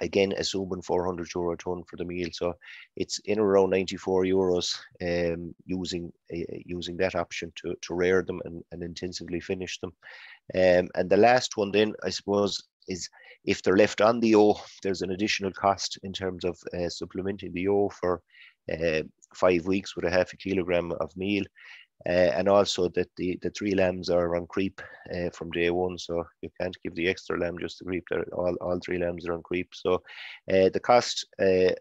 again, assuming 400 euro a ton for the meal, so it's in around 94 euros. Um, using uh, using that option to to rear them and, and intensively finish them. Um, and the last one then, I suppose, is if they're left on the O, there's an additional cost in terms of uh, supplementing the O for uh, five weeks with a half a kilogram of meal. Uh, and also that the, the three lambs are on creep uh, from day one, so you can't give the extra lamb just the creep. They're, all, all three lambs are on creep. So uh, the cost uh,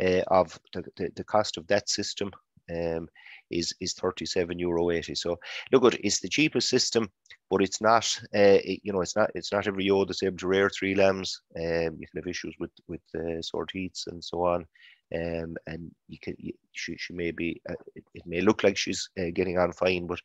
uh, of the, the, the, cost of that system um, is is 37 euro 80. So look, at, it's the cheapest system, but it's not. Uh, it, you know, it's not. It's not every year that's able to rear three lambs. Um, you can have issues with with sore teats and so on um, and you can you, she, she may be uh, it, it, may look like she's uh, getting on fine but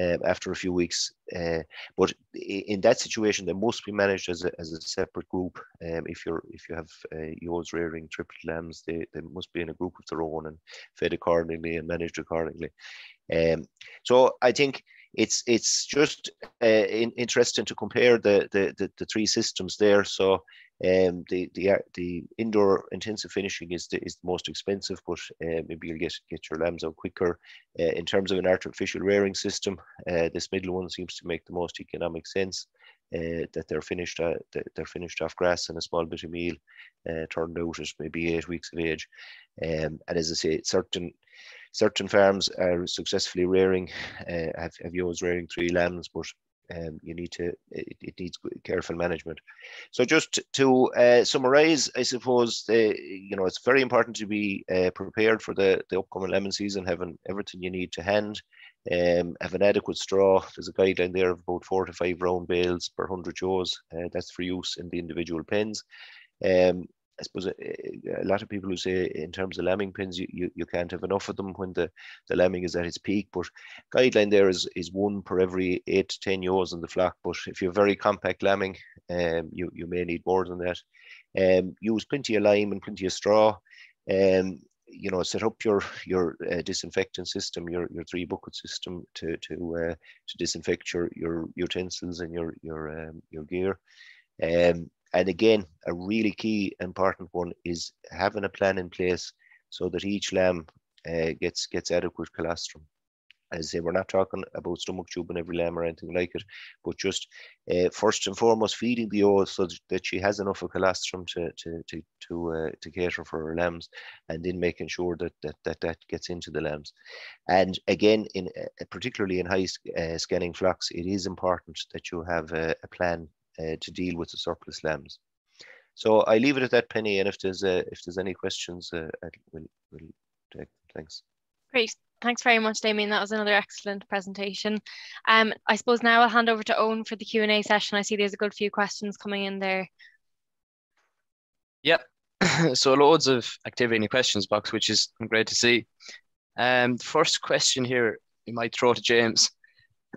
um, after a few weeks uh, but in that situation they must be managed as a, as a separate group. Um, if you're if you have uh, yours rearing triplet lambs they, they must be in a group of their own and fed accordingly and managed accordingly. Um, so I think it's it's just uh, in, interesting to compare the, the, the the three systems there. So Um, the the the indoor intensive finishing is the is the most expensive, but uh, maybe you'll get get your lambs out quicker. Uh, in terms of an artificial rearing system, uh, this middle one seems to make the most economic sense. Uh, that they're finished uh, they're finished off grass and a small bit of meal uh, turned out at maybe eight weeks of age. Um, and as I say, certain certain farms are successfully rearing uh, have, have ewes rearing three lambs, but um, you need to it, it, needs careful management. So just to uh, summarize i suppose the, you know it's very important to be uh, prepared for the, the upcoming lambing season having everything you need to hand um, have an adequate straw. There's a guideline there of about four to five round bales per 100 ewes uh, that's for use in the individual pens. Um, I suppose a, a, lot of people who say in terms of lambing pins, you, you, you can't have enough of them when the, the lambing is at its peak. But guideline there is, is one per every eight to 10 ewes in the flock. But if you're very compact lambing, um, you, you may need more than that. Um, use plenty of lime and plenty of straw. Um, you know, set up your your uh, disinfectant system, your your three bucket system to to uh, to disinfect your your utensils and your your um, your gear. Um, and again, a really key important one is having a plan in place so that each lamb uh, gets gets adequate colostrum. As I say, we're not talking about stomach tube in every lamb or anything like it, but just uh, first and foremost feeding the oil so that she has enough of colostrum to to to to, uh, to cater for her lambs, and then making sure that that that, that gets into the lambs. And again, in uh, particularly in high uh, scanning flocks, it is important that you have a, a plan uh, to deal with the surplus lambs. So I leave it at that, Penny. And if there's uh, if there's any questions, uh, we'll, we'll take. Thanks. Great. Thanks very much, Damien. That was another excellent presentation. Um, I suppose now I'll hand over to Eoghan for the Q&A session. I see there's a good few questions coming in there. Yep. *coughs* so loads of activity in the questions box, which is great to see. Um, the first question here, you might throw to James.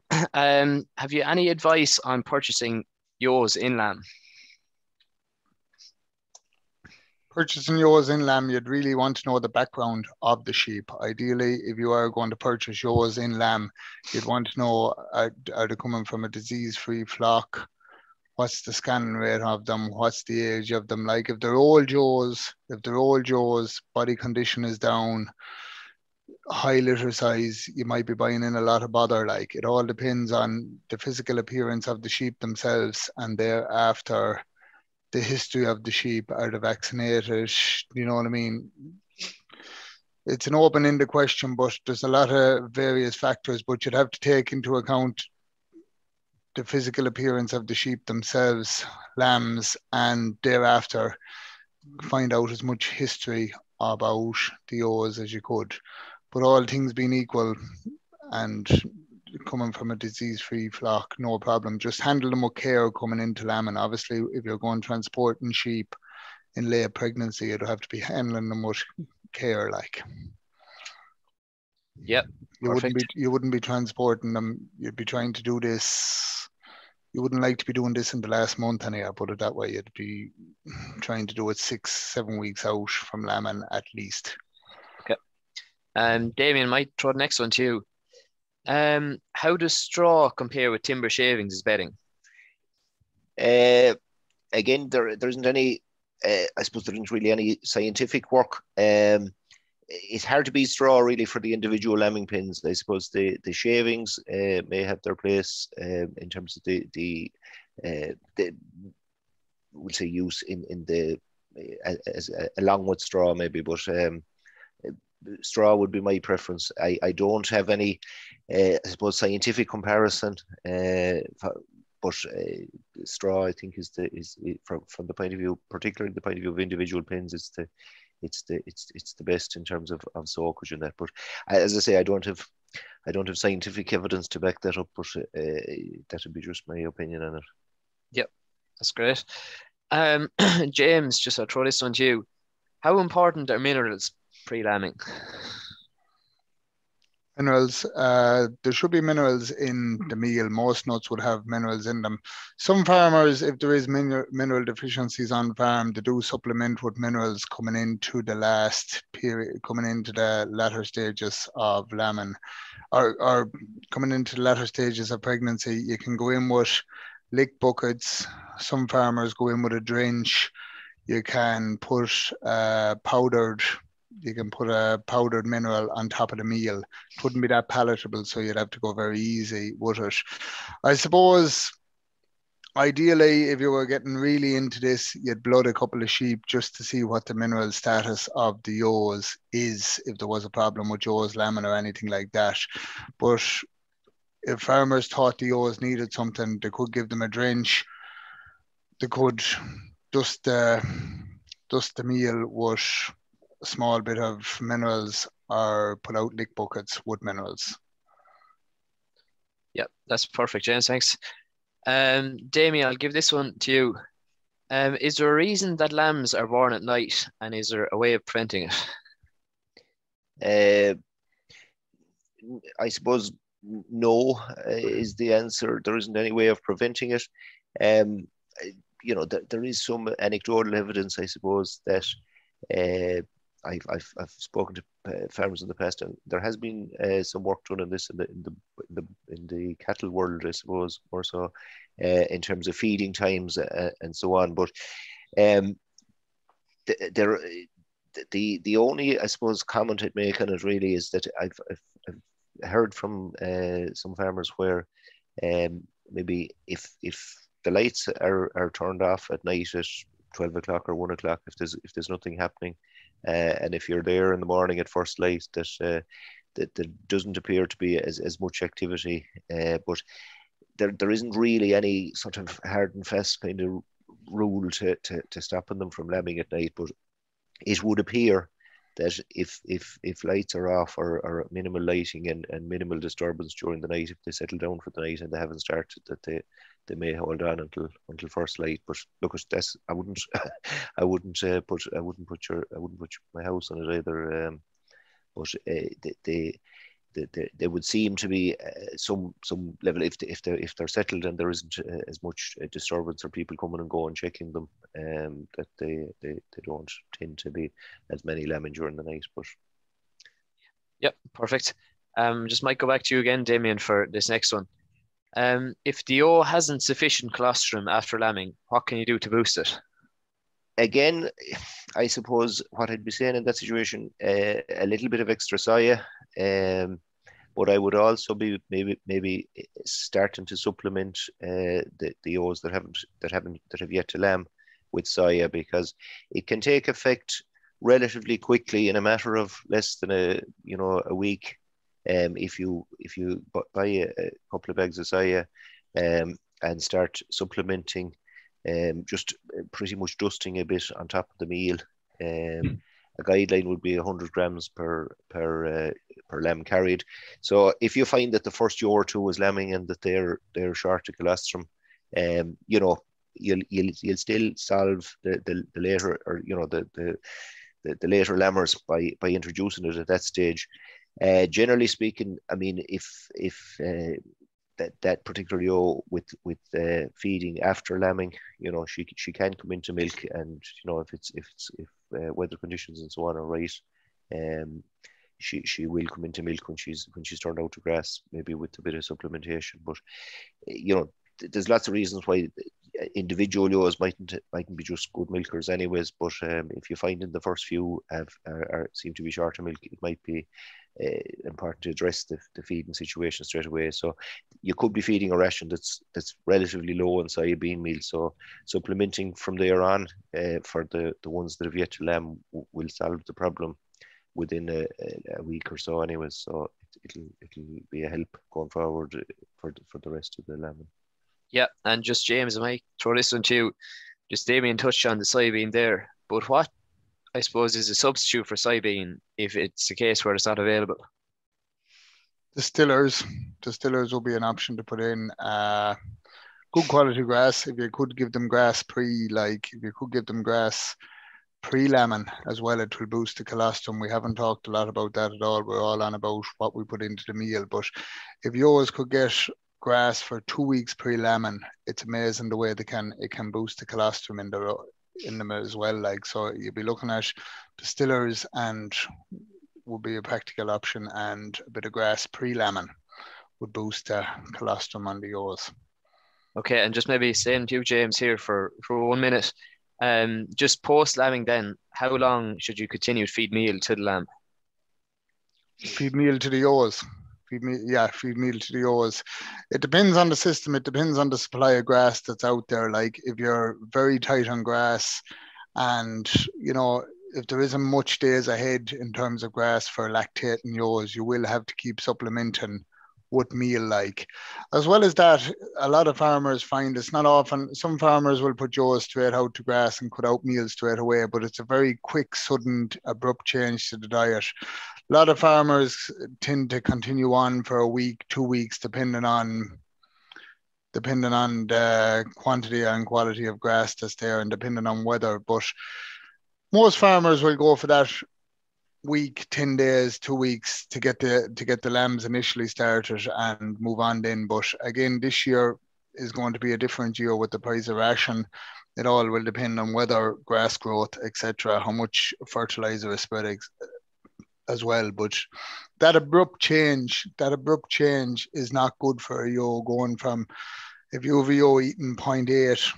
*coughs* um, have you any advice on purchasing yours in lamb? Purchasing yours in lamb, you'd really want to know the background of the sheep. Ideally, if you are going to purchase yours in lamb, you'd want to know uh, are, are they coming from a disease-free flock? What's the scanning rate of them? What's the age of them? Like if they're old Joes, if they're old Joes, body condition is down, high litter size, you might be buying in a lot of bother. Like it all depends on the physical appearance of the sheep themselves and thereafter the history of the sheep. Are they vaccinated? You know what I mean? It's an open-ended question, but there's a lot of various factors, but you'd have to take into account the physical appearance of the sheep themselves, lambs, and thereafter find out as much history about the ewes as you could. But all things being equal and coming from a disease-free flock, no problem. Just handle them with care coming into lambing. Obviously, if you're going transporting sheep in late pregnancy, you'd have to be handling them with care, like. Yep. You perfect. wouldn't be you wouldn't be transporting them. You'd be trying to do this. You wouldn't like to be doing this in the last month, anyhow. Put it that way. You'd be trying to do it six, seven weeks out from lambing at least. Um, Damien might throw the next one to you. Um, how does straw compare with timber shavings as bedding? Uh, again, there there isn't any. Uh, I suppose there isn't really any scientific work. Um, it's hard to be straw really for the individual lambing pins. I suppose the the shavings uh, may have their place um, in terms of the the uh, the we'll say use in in the uh, as, as along with straw maybe, but um, straw would be my preference. I, I don't have any, uh, I suppose, scientific comparison, uh, but uh, straw I think is the is from from the point of view, particularly the point of view of individual pins, it's the it's the it's it's the best in terms of of soakage and that. But as I say, I don't have I don't have scientific evidence to back that up, but uh, that would be just my opinion on it. Yep, that's great. Um, *clears throat* James, just I'll throw this on to you. How important are minerals pre-lambing? Minerals. Uh, there should be minerals in the meal. Most nuts would have minerals in them. Some farmers, if there is mineral, mineral deficiencies on farm, they do supplement with minerals coming into the last period, coming into the latter stages of lambing, or, or coming into the latter stages of pregnancy. You can go in with lick buckets. Some farmers go in with a drench. You can put uh, powdered you can put a powdered mineral on top of the meal. It wouldn't be that palatable, so you'd have to go very easy with it. I suppose ideally, if you were getting really into this, you'd blood a couple of sheep just to see what the mineral status of the yos is, if there was a problem with yos lambing or anything like that. But if farmers thought the yos needed something, they could give them a drench. They could just uh, dust the meal with small bit of minerals or put out lick buckets wood minerals. Yeah, that's perfect, James. Thanks. Um, Damien, I'll give this one to you. Um, is there a reason that lambs are born at night, and is there a way of preventing it? Uh, I suppose no uh, is the answer. There isn't any way of preventing it. Um, you know, th- there is some anecdotal evidence, I suppose, that uh, I've, I've, I've spoken to uh, farmers in the past, and there has been uh, some work done on this in the, in the the in the cattle world, I suppose, more so uh, in terms of feeding times uh, and so on. But um, there, the the only I suppose comment I'd make on it really is that I've, I've, I've heard from uh, some farmers where um, maybe if if the lights are, are turned off at night at 12 o'clock or 1 o'clock if there's if there's nothing happening and if you're there in the morning at first light, that uh, that there doesn't appear to be as, as much activity. Uh, but there there isn't really any sort of hard and fast kind of rule to, to, to stopping them from lambing at night. But it would appear that if if if lights are off or, or minimal lighting and, and minimal disturbance during the night, if they settle down for the night and they haven't started, that they they may hold on until until first light. But look, I wouldn't *laughs* I wouldn't uh, put I wouldn't put your I wouldn't put my house on it either. Um, but uh, they, they there would seem to be uh, some some level if they, if they if they're settled and there isn't uh, as much uh, disturbance or people coming and going checking them um, that they, they they don't tend to be as many lemon during the night but yep perfect um just might go back to you again Damien for this next one um, if the O hasn't sufficient colostrum after lambing, what can you do to boost it? Again, I suppose what I'd be saying in that situation, uh, a little bit of extra soya, um, but I would also be maybe maybe starting to supplement uh, the the O's that haven't that haven't that have yet to lamb with soya because it can take effect relatively quickly in a matter of less than a you know a week um, if you if you buy a, a couple of bags of soya um, and start supplementing, um, just uh, pretty much dusting a bit on top of the meal. Um, a guideline would be 100 grams per per uh, per lamb carried. So if you find that the first year or two is lambing and that they're they're short of colostrum, um, you know you'll you'll you'll still solve the the, the later or you know the the the, the later lammers by by introducing it at that stage. Uh, generally speaking, I mean, if if uh, that that particular yo with with uh, feeding after lambing, you know, she she can come into milk, and you know, if it's if it's if uh, weather conditions and so on are right, um, she she will come into milk when she's when she's turned out to grass, maybe with a bit of supplementation. But you know, there's lots of reasons why individual yos mightn't mightn't be just good milkers anyways. But um, if you find in the first few have are, are, seem to be short of milk, it might be uh, important to address the, the feeding situation straight away. So you could be feeding a ration that's that's relatively low in soybean meal. So supplementing from there on uh, for the, the ones that have yet to lamb will solve the problem within a, a week or so anyways. So it, will it'll be a help going forward for the, for the rest of the lambing. Yeah, and just James, I might throw this one to you. Just Damien touched on the soybean there, but what I suppose, is a substitute for soybean if it's a case where it's not available? Distillers, distillers will be an option to put in. Uh, good quality grass. If you could give them grass pre, like if you could give them grass pre-lambing as well, it will boost the colostrum. We haven't talked a lot about that at all. We're all on about what we put into the meal. But if yours could get grass for two weeks pre-lambing, it's amazing the way they can it can boost the colostrum in the in them as well. Like so, you'd be looking at distillers and would be a practical option, and a bit of grass pre-lambing would boost the colostrum on the yos. Okay, and just maybe saying to you, James, here for, for one minute. Um, just post lambing, then how long should you continue to feed meal to the lamb? Feed meal to the ewes. Yeah, feed meal to the ewes. It depends on the system. It depends on the supply of grass that's out there. Like if you're very tight on grass, and you know if there isn't much days ahead in terms of grass for lactating ewes, you will have to keep supplementing with meal like. As well as that, a lot of farmers find it's not often, some farmers will put ewes straight out to grass and cut out meal straight away, but it's a very quick, sudden, abrupt change to the diet. A lot of farmers tend to continue on for a week, two weeks, depending on depending on the quantity and quality of grass that's there and depending on weather. But most farmers will go for that week, 10 days, two weeks to get the to get the lambs initially started and move on then. But again, this year is going to be a different year with the price of ration. It all will depend on weather, grass growth, etc., how much fertilizer is spread as well. But that abrupt change, that abrupt change is not good for you going from if you have a ewe eating 0.8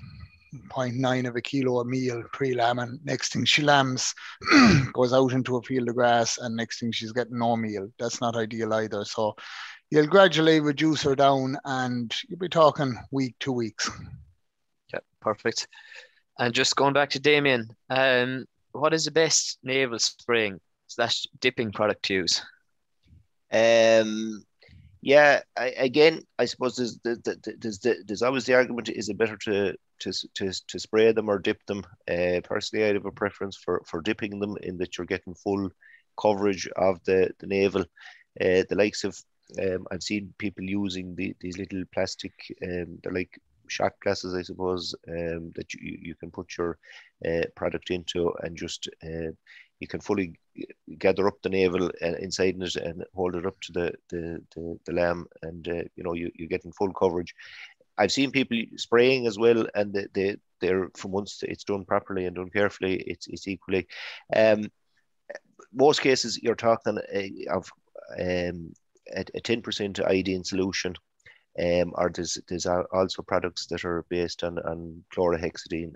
0.9 of a kilo a meal pre-lambing. Next thing she lambs, *clears throat* goes out into a field of grass, and next thing she's getting no meal. That's not ideal either. So you'll gradually reduce her down, and you'll be talking week, two weeks. Yeah, perfect. And just going back to Damien, um, what is the best navel spraying slash dipping product to use? Um, yeah, I, again, I suppose there's there's, there's, there's always the argument: is it better to to, to, to spray them or dip them? Uh, personally, I have a preference for for dipping them in that you're getting full coverage of the the navel. Uh, the likes of um, I've seen people using the, these little plastic, um, they're like shot glasses, I suppose, um, that you, you can put your uh, product into and just uh, you can fully gather up the navel uh, inside it and hold it up to the the, the, the lamb, and uh, you know you you're getting full coverage. I've seen people spraying as well, and they, they they're from once it's done properly and done carefully, it's it's equally. Um, most cases you're talking uh, of um, a ten percent iodine solution, um, or there's there's also products that are based on on chlorhexidine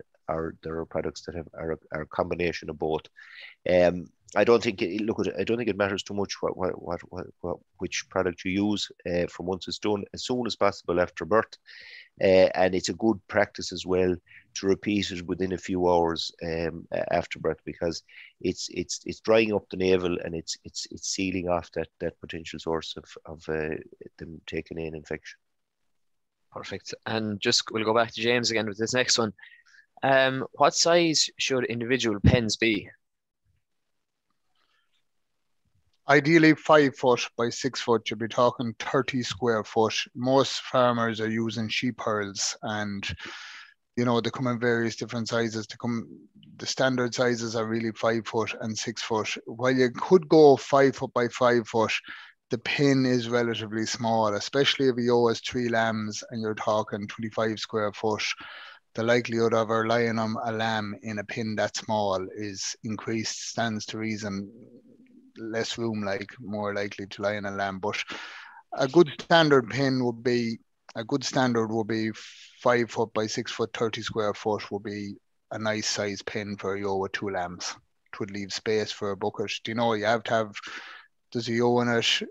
there are products that have are, are a combination of both. Um, I don't think it, look I don't think it matters too much what what what, what, what which product you use uh, from once it's done as soon as possible after birth, uh, and it's a good practice as well to repeat it within a few hours um, after birth because it's it's it's drying up the navel and it's it's it's sealing off that that potential source of of uh, them taking in infection. Perfect. And just we'll go back to James again with this next one. Um, what size should individual pens be? Ideally five foot by six foot, you'll be talking 30 square foot. Most farmers are using sheep hurls and you know they come in various different sizes to come the standard sizes are really five foot and six foot while you could go five foot by five foot the pin is relatively small especially if you has three lambs and you're talking 25 square foot the likelihood of her lying on a lamb in a pin that small is increased, stands to reason. Less room, like more likely to lie in a lamb. But a good standard pin would be a good standard would be five foot by six foot, 30 square foot would be a nice size pin for a you with two lambs. It would leave space for a bucket. Do you know you have to have there's a ewe in it,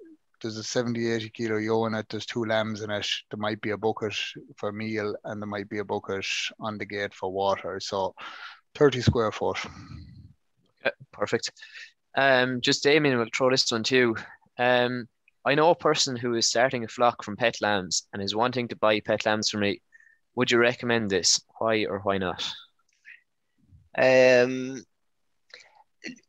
there's a 70, 80 kilo ewe in it, there's two lambs in it, there might be a bucket for meal and there might be a bucket on the gate for water. So 30 square foot. Okay, perfect. Um, just Damien will throw this one too. Um, I know a person who is starting a flock from pet lambs and is wanting to buy pet lambs from me. Would you recommend this? Why or why not? Um,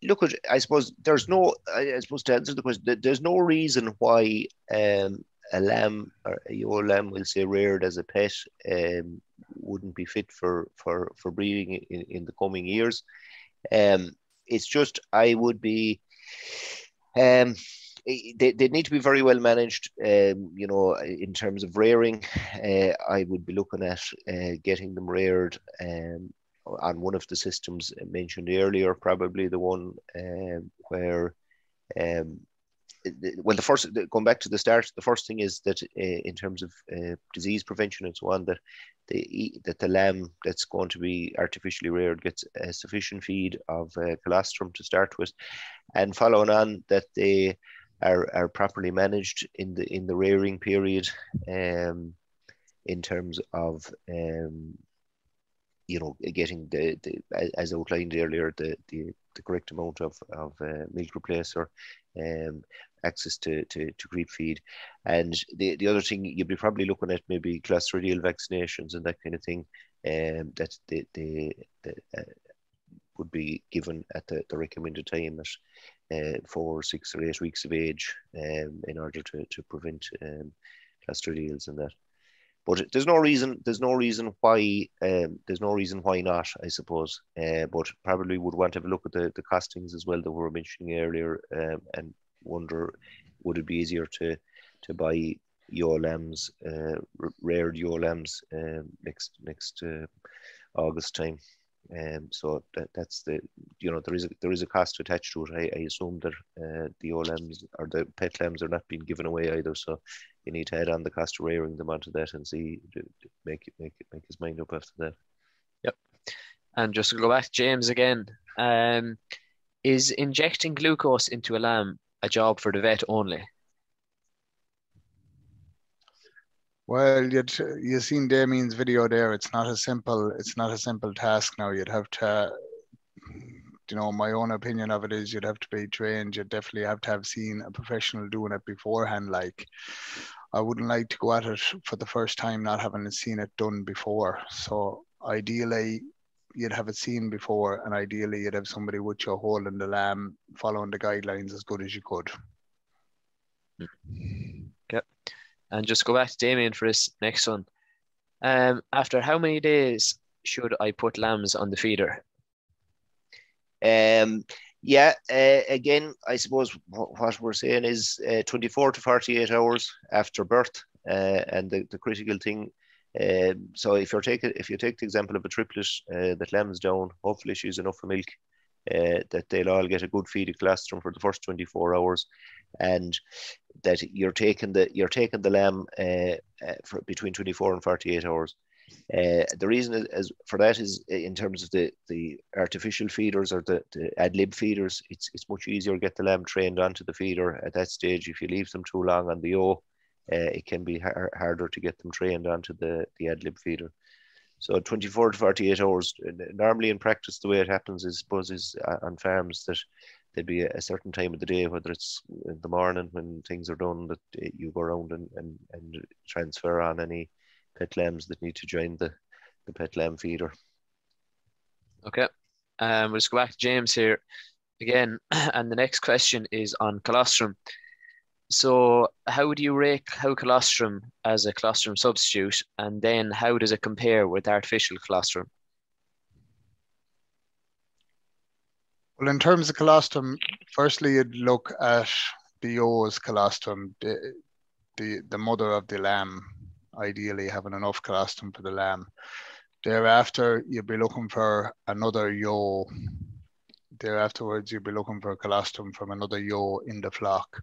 look I suppose there's no I suppose to answer the question there's no reason why um, a lamb or your lamb will say reared as a pet um, wouldn't be fit for for for breeding in, in the coming years. Um, it's just I would be um, they, they need to be very well managed um, you know in terms of rearing. Uh, I would be looking at uh, getting them reared um, on one of the systems mentioned earlier, probably the one um, where um, well, the first going back to the start, the first thing is that uh, in terms of uh, disease prevention and so on, that the that the lamb that's going to be artificially reared gets a sufficient feed of uh, colostrum to start with, and following on that they are, are properly managed in the in the rearing period, um, in terms of um, you know getting the, the as outlined earlier the the, the correct amount of of uh, milk replacer um, access to, to, to creep feed. And the, the other thing you'd be probably looking at maybe clostridial vaccinations and that kind of thing um, that they, they, they uh, would be given at the, the recommended time at uh, four, six, or eight weeks of age um, in order to, to prevent um, clostridials and that. But there's no reason. There's no reason why. Um, there's no reason why not. I suppose. Uh, but probably would want to have a look at the, the costings as well that we were mentioning earlier, um, and wonder would it be easier to to buy your lambs, uh, reared ewe lambs um, next next uh, August time. Um, so that, that's the you know there is a, there is a cost attached to it. I, I assume that uh, the lambs or the pet lambs are not being given away either. So you need to add on the cost of rearing them onto that and see make it make it make his mind up after that. Yep. And just to go back to James again, um, is injecting glucose into a lamb a job for the vet only? Well, you'd you seen Damien's video there. It's not a simple. It's not a simple task now. You'd have to, you know, my own opinion of it is you'd have to be trained. You'd definitely have to have seen a professional doing it beforehand. Like, I wouldn't like to go at it for the first time not having seen it done before. So ideally, you'd have it seen before, and ideally you'd have somebody with you holding the lamb, following the guidelines as good as you could. Okay, and just go back to Damien for this next one. Um, after how many days should I put lambs on the feeder? Um, yeah, uh, again, I suppose what we're saying is uh, 24 to 48 hours after birth. Uh, and the, the critical thing um, so if you're taking, if you take the example of a triplet uh, that lambs down, hopefully she's enough milk uh, that they'll all get a good feed of colostrum for the first 24 hours, and that you're taking the you're taking the lamb uh for between 24 and 48 hours. Uh, the reason is, is, for that is in terms of the, the artificial feeders or the, the ad lib feeders, it's it's much easier to get the lamb trained onto the feeder at that stage. If you leave them too long on the O, uh, it can be har- harder to get them trained onto the, the ad lib feeder. So 24 to 48 hours. Normally in practice, the way it happens is, suppose, is uh, on farms that there'd be a, certain time of the day, whether it's in the morning when things are done, that uh, you go around and, and, and transfer on any pet lambs that need to join the, the pet lamb feeder. Okay. Um, we'll just go back to James here again. *clears throat* And the next question is on colostrum. So, how do you rate cow colostrum as a colostrum substitute, and then how does it compare with artificial colostrum? Well, in terms of colostrum, firstly, you'd look at the ewes colostrum, the, the, the mother of the lamb, ideally having enough colostrum for the lamb. Thereafter, you'll be looking for another ewe. Thereafterwards, you'll be looking for colostrum from another ewe in the flock.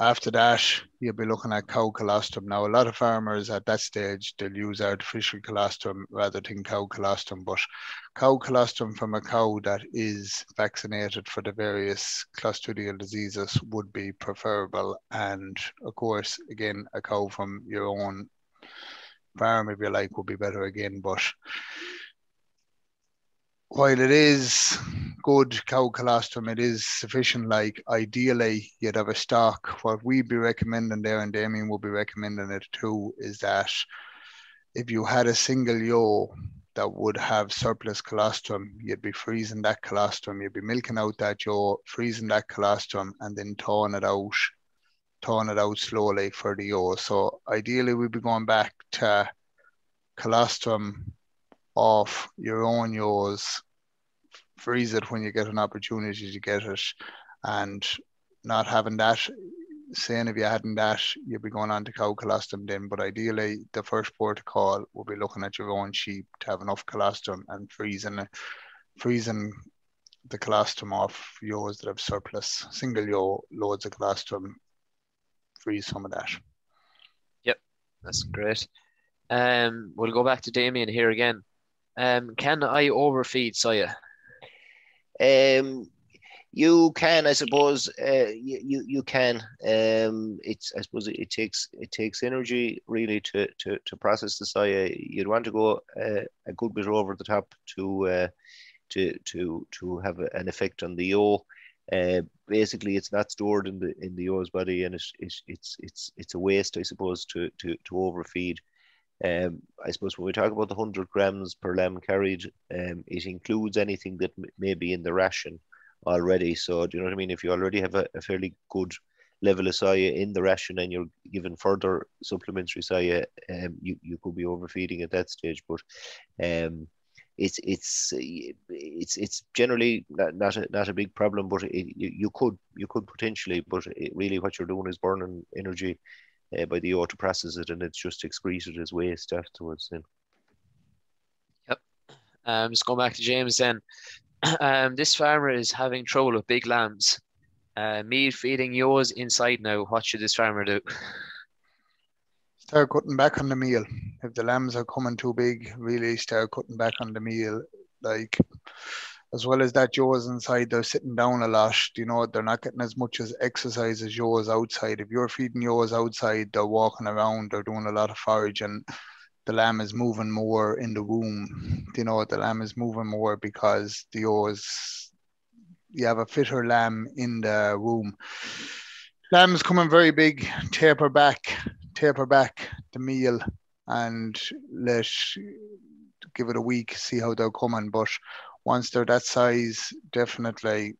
After that, you'll be looking at cow colostrum. Now, a lot of farmers at that stage, they'll use artificial colostrum rather than cow colostrum, but cow colostrum from a cow that is vaccinated for the various clostridial diseases would be preferable. And of course, again, a cow from your own farm, if you like, would be better again. But while it is good cow colostrum, it is sufficient. Like ideally, you'd have a stock. What we'd be recommending there, and Damien will be recommending it too, is that if you had a single ewe that would have surplus colostrum, you'd be freezing that colostrum. You'd be milking out that ewe, freezing that colostrum, and then thawing it out, thawing it out slowly for the ewe. So ideally, we'd be going back to colostrum off your own yours, freeze it when you get an opportunity to get it, and not having that. Saying if you hadn't that, you'd be going on to cow colostrum then. But ideally, the first protocol will be looking at your own sheep to have enough colostrum and freezing, freezing the colostrum off ewes that have surplus, single ewe loads of colostrum, freeze some of that. Yep, that's great. Um, we'll go back to Damien here again. Um, can I overfeed soya? Um, you can, I suppose, uh, you, you can. Um, it's I suppose it, takes it takes energy really to to, to process the soya. You'd want to go uh, a good bit over the top to uh, to to to have an effect on the yolk. Uh, basically, it's not stored in the in the yolk's body, and it's it's it's it's it's a waste, I suppose, to to to overfeed. Um, I suppose when we talk about the 100 grams per lamb carried, um, it includes anything that may be in the ration already. So, do you know what I mean? If you already have a, a fairly good level of soya in the ration and you're given further supplementary soya, um, you, you could be overfeeding at that stage. But um, it's it's it's it's generally not not a, not a big problem, but it, you, you could you could potentially, but it, really what you're doing is burning energy uh, by the auto process it, and it's just excreted as waste afterwards. Then. Yep. Um, just going back to James then. *clears throat* Um, this farmer is having trouble with big lambs. Uh, meat feeding yours inside now. What should this farmer do? *laughs* Start cutting back on the meal. If the lambs are coming too big, really start cutting back on the meal. Like as well as that yours inside, they're sitting down a lot. You know, they're not getting as much as exercise as yours outside. If you're feeding yours outside, they're walking around, they're doing a lot of forage, and the lamb is moving more in the womb. You know, the lamb is moving more because the yours, you have a fitter lamb in the womb. Lamb's coming very big, taper back, taper back the meal, and let's give it a week, see how they're coming. But once they're that size, definitely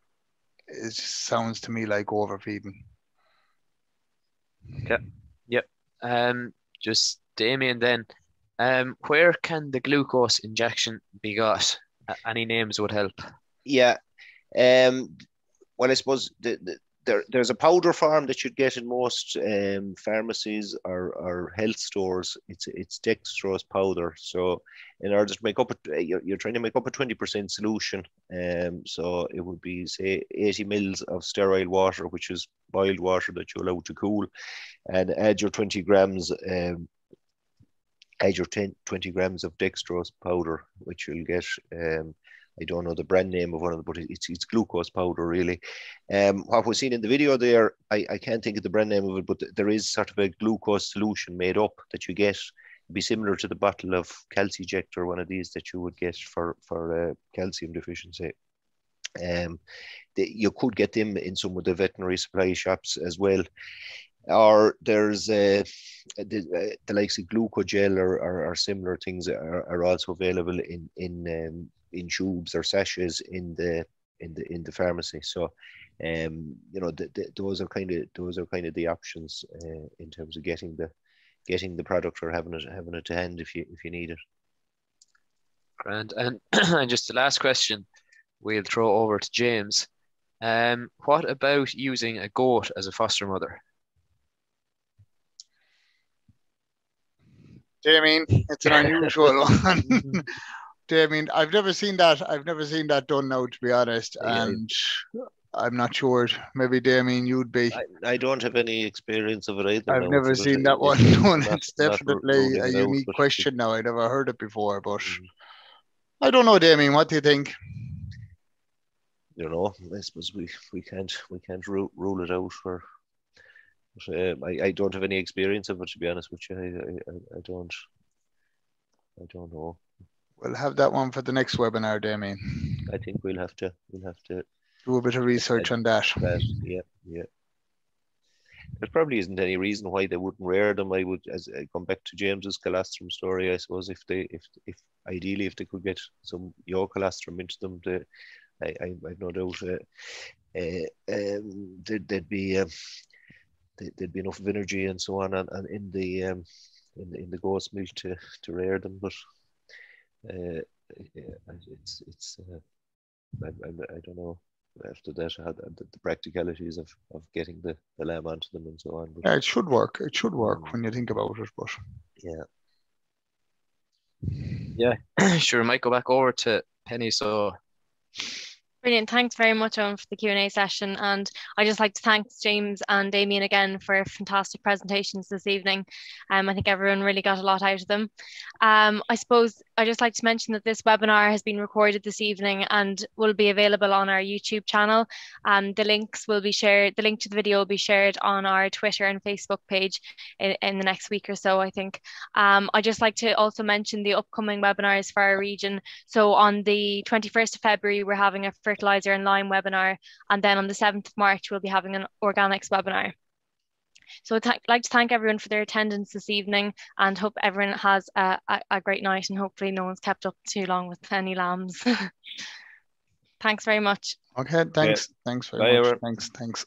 it sounds to me like overfeeding. Okay. Yep. Um, just Damien then. Um, where can the glucose injection be got? Any names would help. Yeah. Um, well, I suppose the, the, there, there's a powder form that you'd get in most um, pharmacies or, or health stores. It's it's dextrose powder. So in order to make up a, you're, you're trying to make up a 20% solution. Um, so it would be say 80 mils of sterile water, which is boiled water that you allow to cool, and add your 20 grams. Um, add your 10, 20 grams of dextrose powder, which you'll get um, I don't know the brand name of one of them, but it's, it's glucose powder really. Um, what was seen in the video there, I, I can't think of the brand name of it, but there is sort of a glucose solution made up that you get. It'd be similar to the bottle of Calciject or one of these that you would get for for uh, calcium deficiency. Um, you could get them in some of the veterinary supply shops as well or there's uh, the, uh, the likes of glucogel or, or, or similar things are, are also available in in um, in tubes or sachets in the in the in the pharmacy. So, um, you know, the, the, those are kind of those are kind of the options uh, in terms of getting the getting the product or having it having it to hand if you if you need it. Grand and *clears throat* and just the last question, we'll throw over to James. Um, what about using a goat as a foster mother? Damien, it's an unusual *laughs* one. *laughs* I mean, I've never seen that. I've never seen that done now, to be honest. Yeah. And I'm not sure. Maybe Damien, you'd be. I, I, don't have any experience of it either. I've never seen that one *laughs* done. Not, it's definitely a unique out, question now. I never heard it before, but mm. I don't know, Damien. What do you think? You know, I suppose we, we can't we can't rule, rule it out for. But, uh, I, I don't have any experience of it to be honest with you. I, I, I don't I don't know we'll have that one for the next webinar, Damien. I think we'll have to we'll have to do a bit of research on that. that. Yeah, yeah. There probably isn't any reason why they wouldn't rear them. I would, as I come back to James's colostrum story, I suppose if they, if, if ideally, if they could get some your colostrum into them, they, I, I, I've no doubt, uh, uh, um, there'd, there'd be, um, there'd be enough of energy and so on, and, and in the, um, in the, in the goat's milk to, to rear them. But uh, it's it's uh, I, I, I, don't know after that how the, the, practicalities of, of getting the, the lamb onto them and so on. But, yeah, it should work. It should work um, when you think about it, but yeah. Yeah, *clears throat* sure. Might go back over to Penny. So, Brilliant. Thanks very much, Eoghan, for the Q&A session. And I'd just like to thank James and Damien again for fantastic presentations this evening. Um, I think everyone really got a lot out of them. Um, I suppose I'd just like to mention that this webinar has been recorded this evening and will be available on our YouTube channel. Um, the links will be shared, the link to the video will be shared on our Twitter and Facebook page in, in the next week or so, I think. Um, I just like to also mention the upcoming webinars for our region. So on the 21st of February, we're having a fertilizer and lime webinar. And then on the 7th of March, we'll be having an organics webinar. So I'd like to thank everyone for their attendance this evening and hope everyone has a, a, a great night and hopefully no one's kept up too long with any lambs. *laughs* thanks very much. Okay, thanks. Yeah. Thanks very Bye, much. Everyone. Thanks, thanks.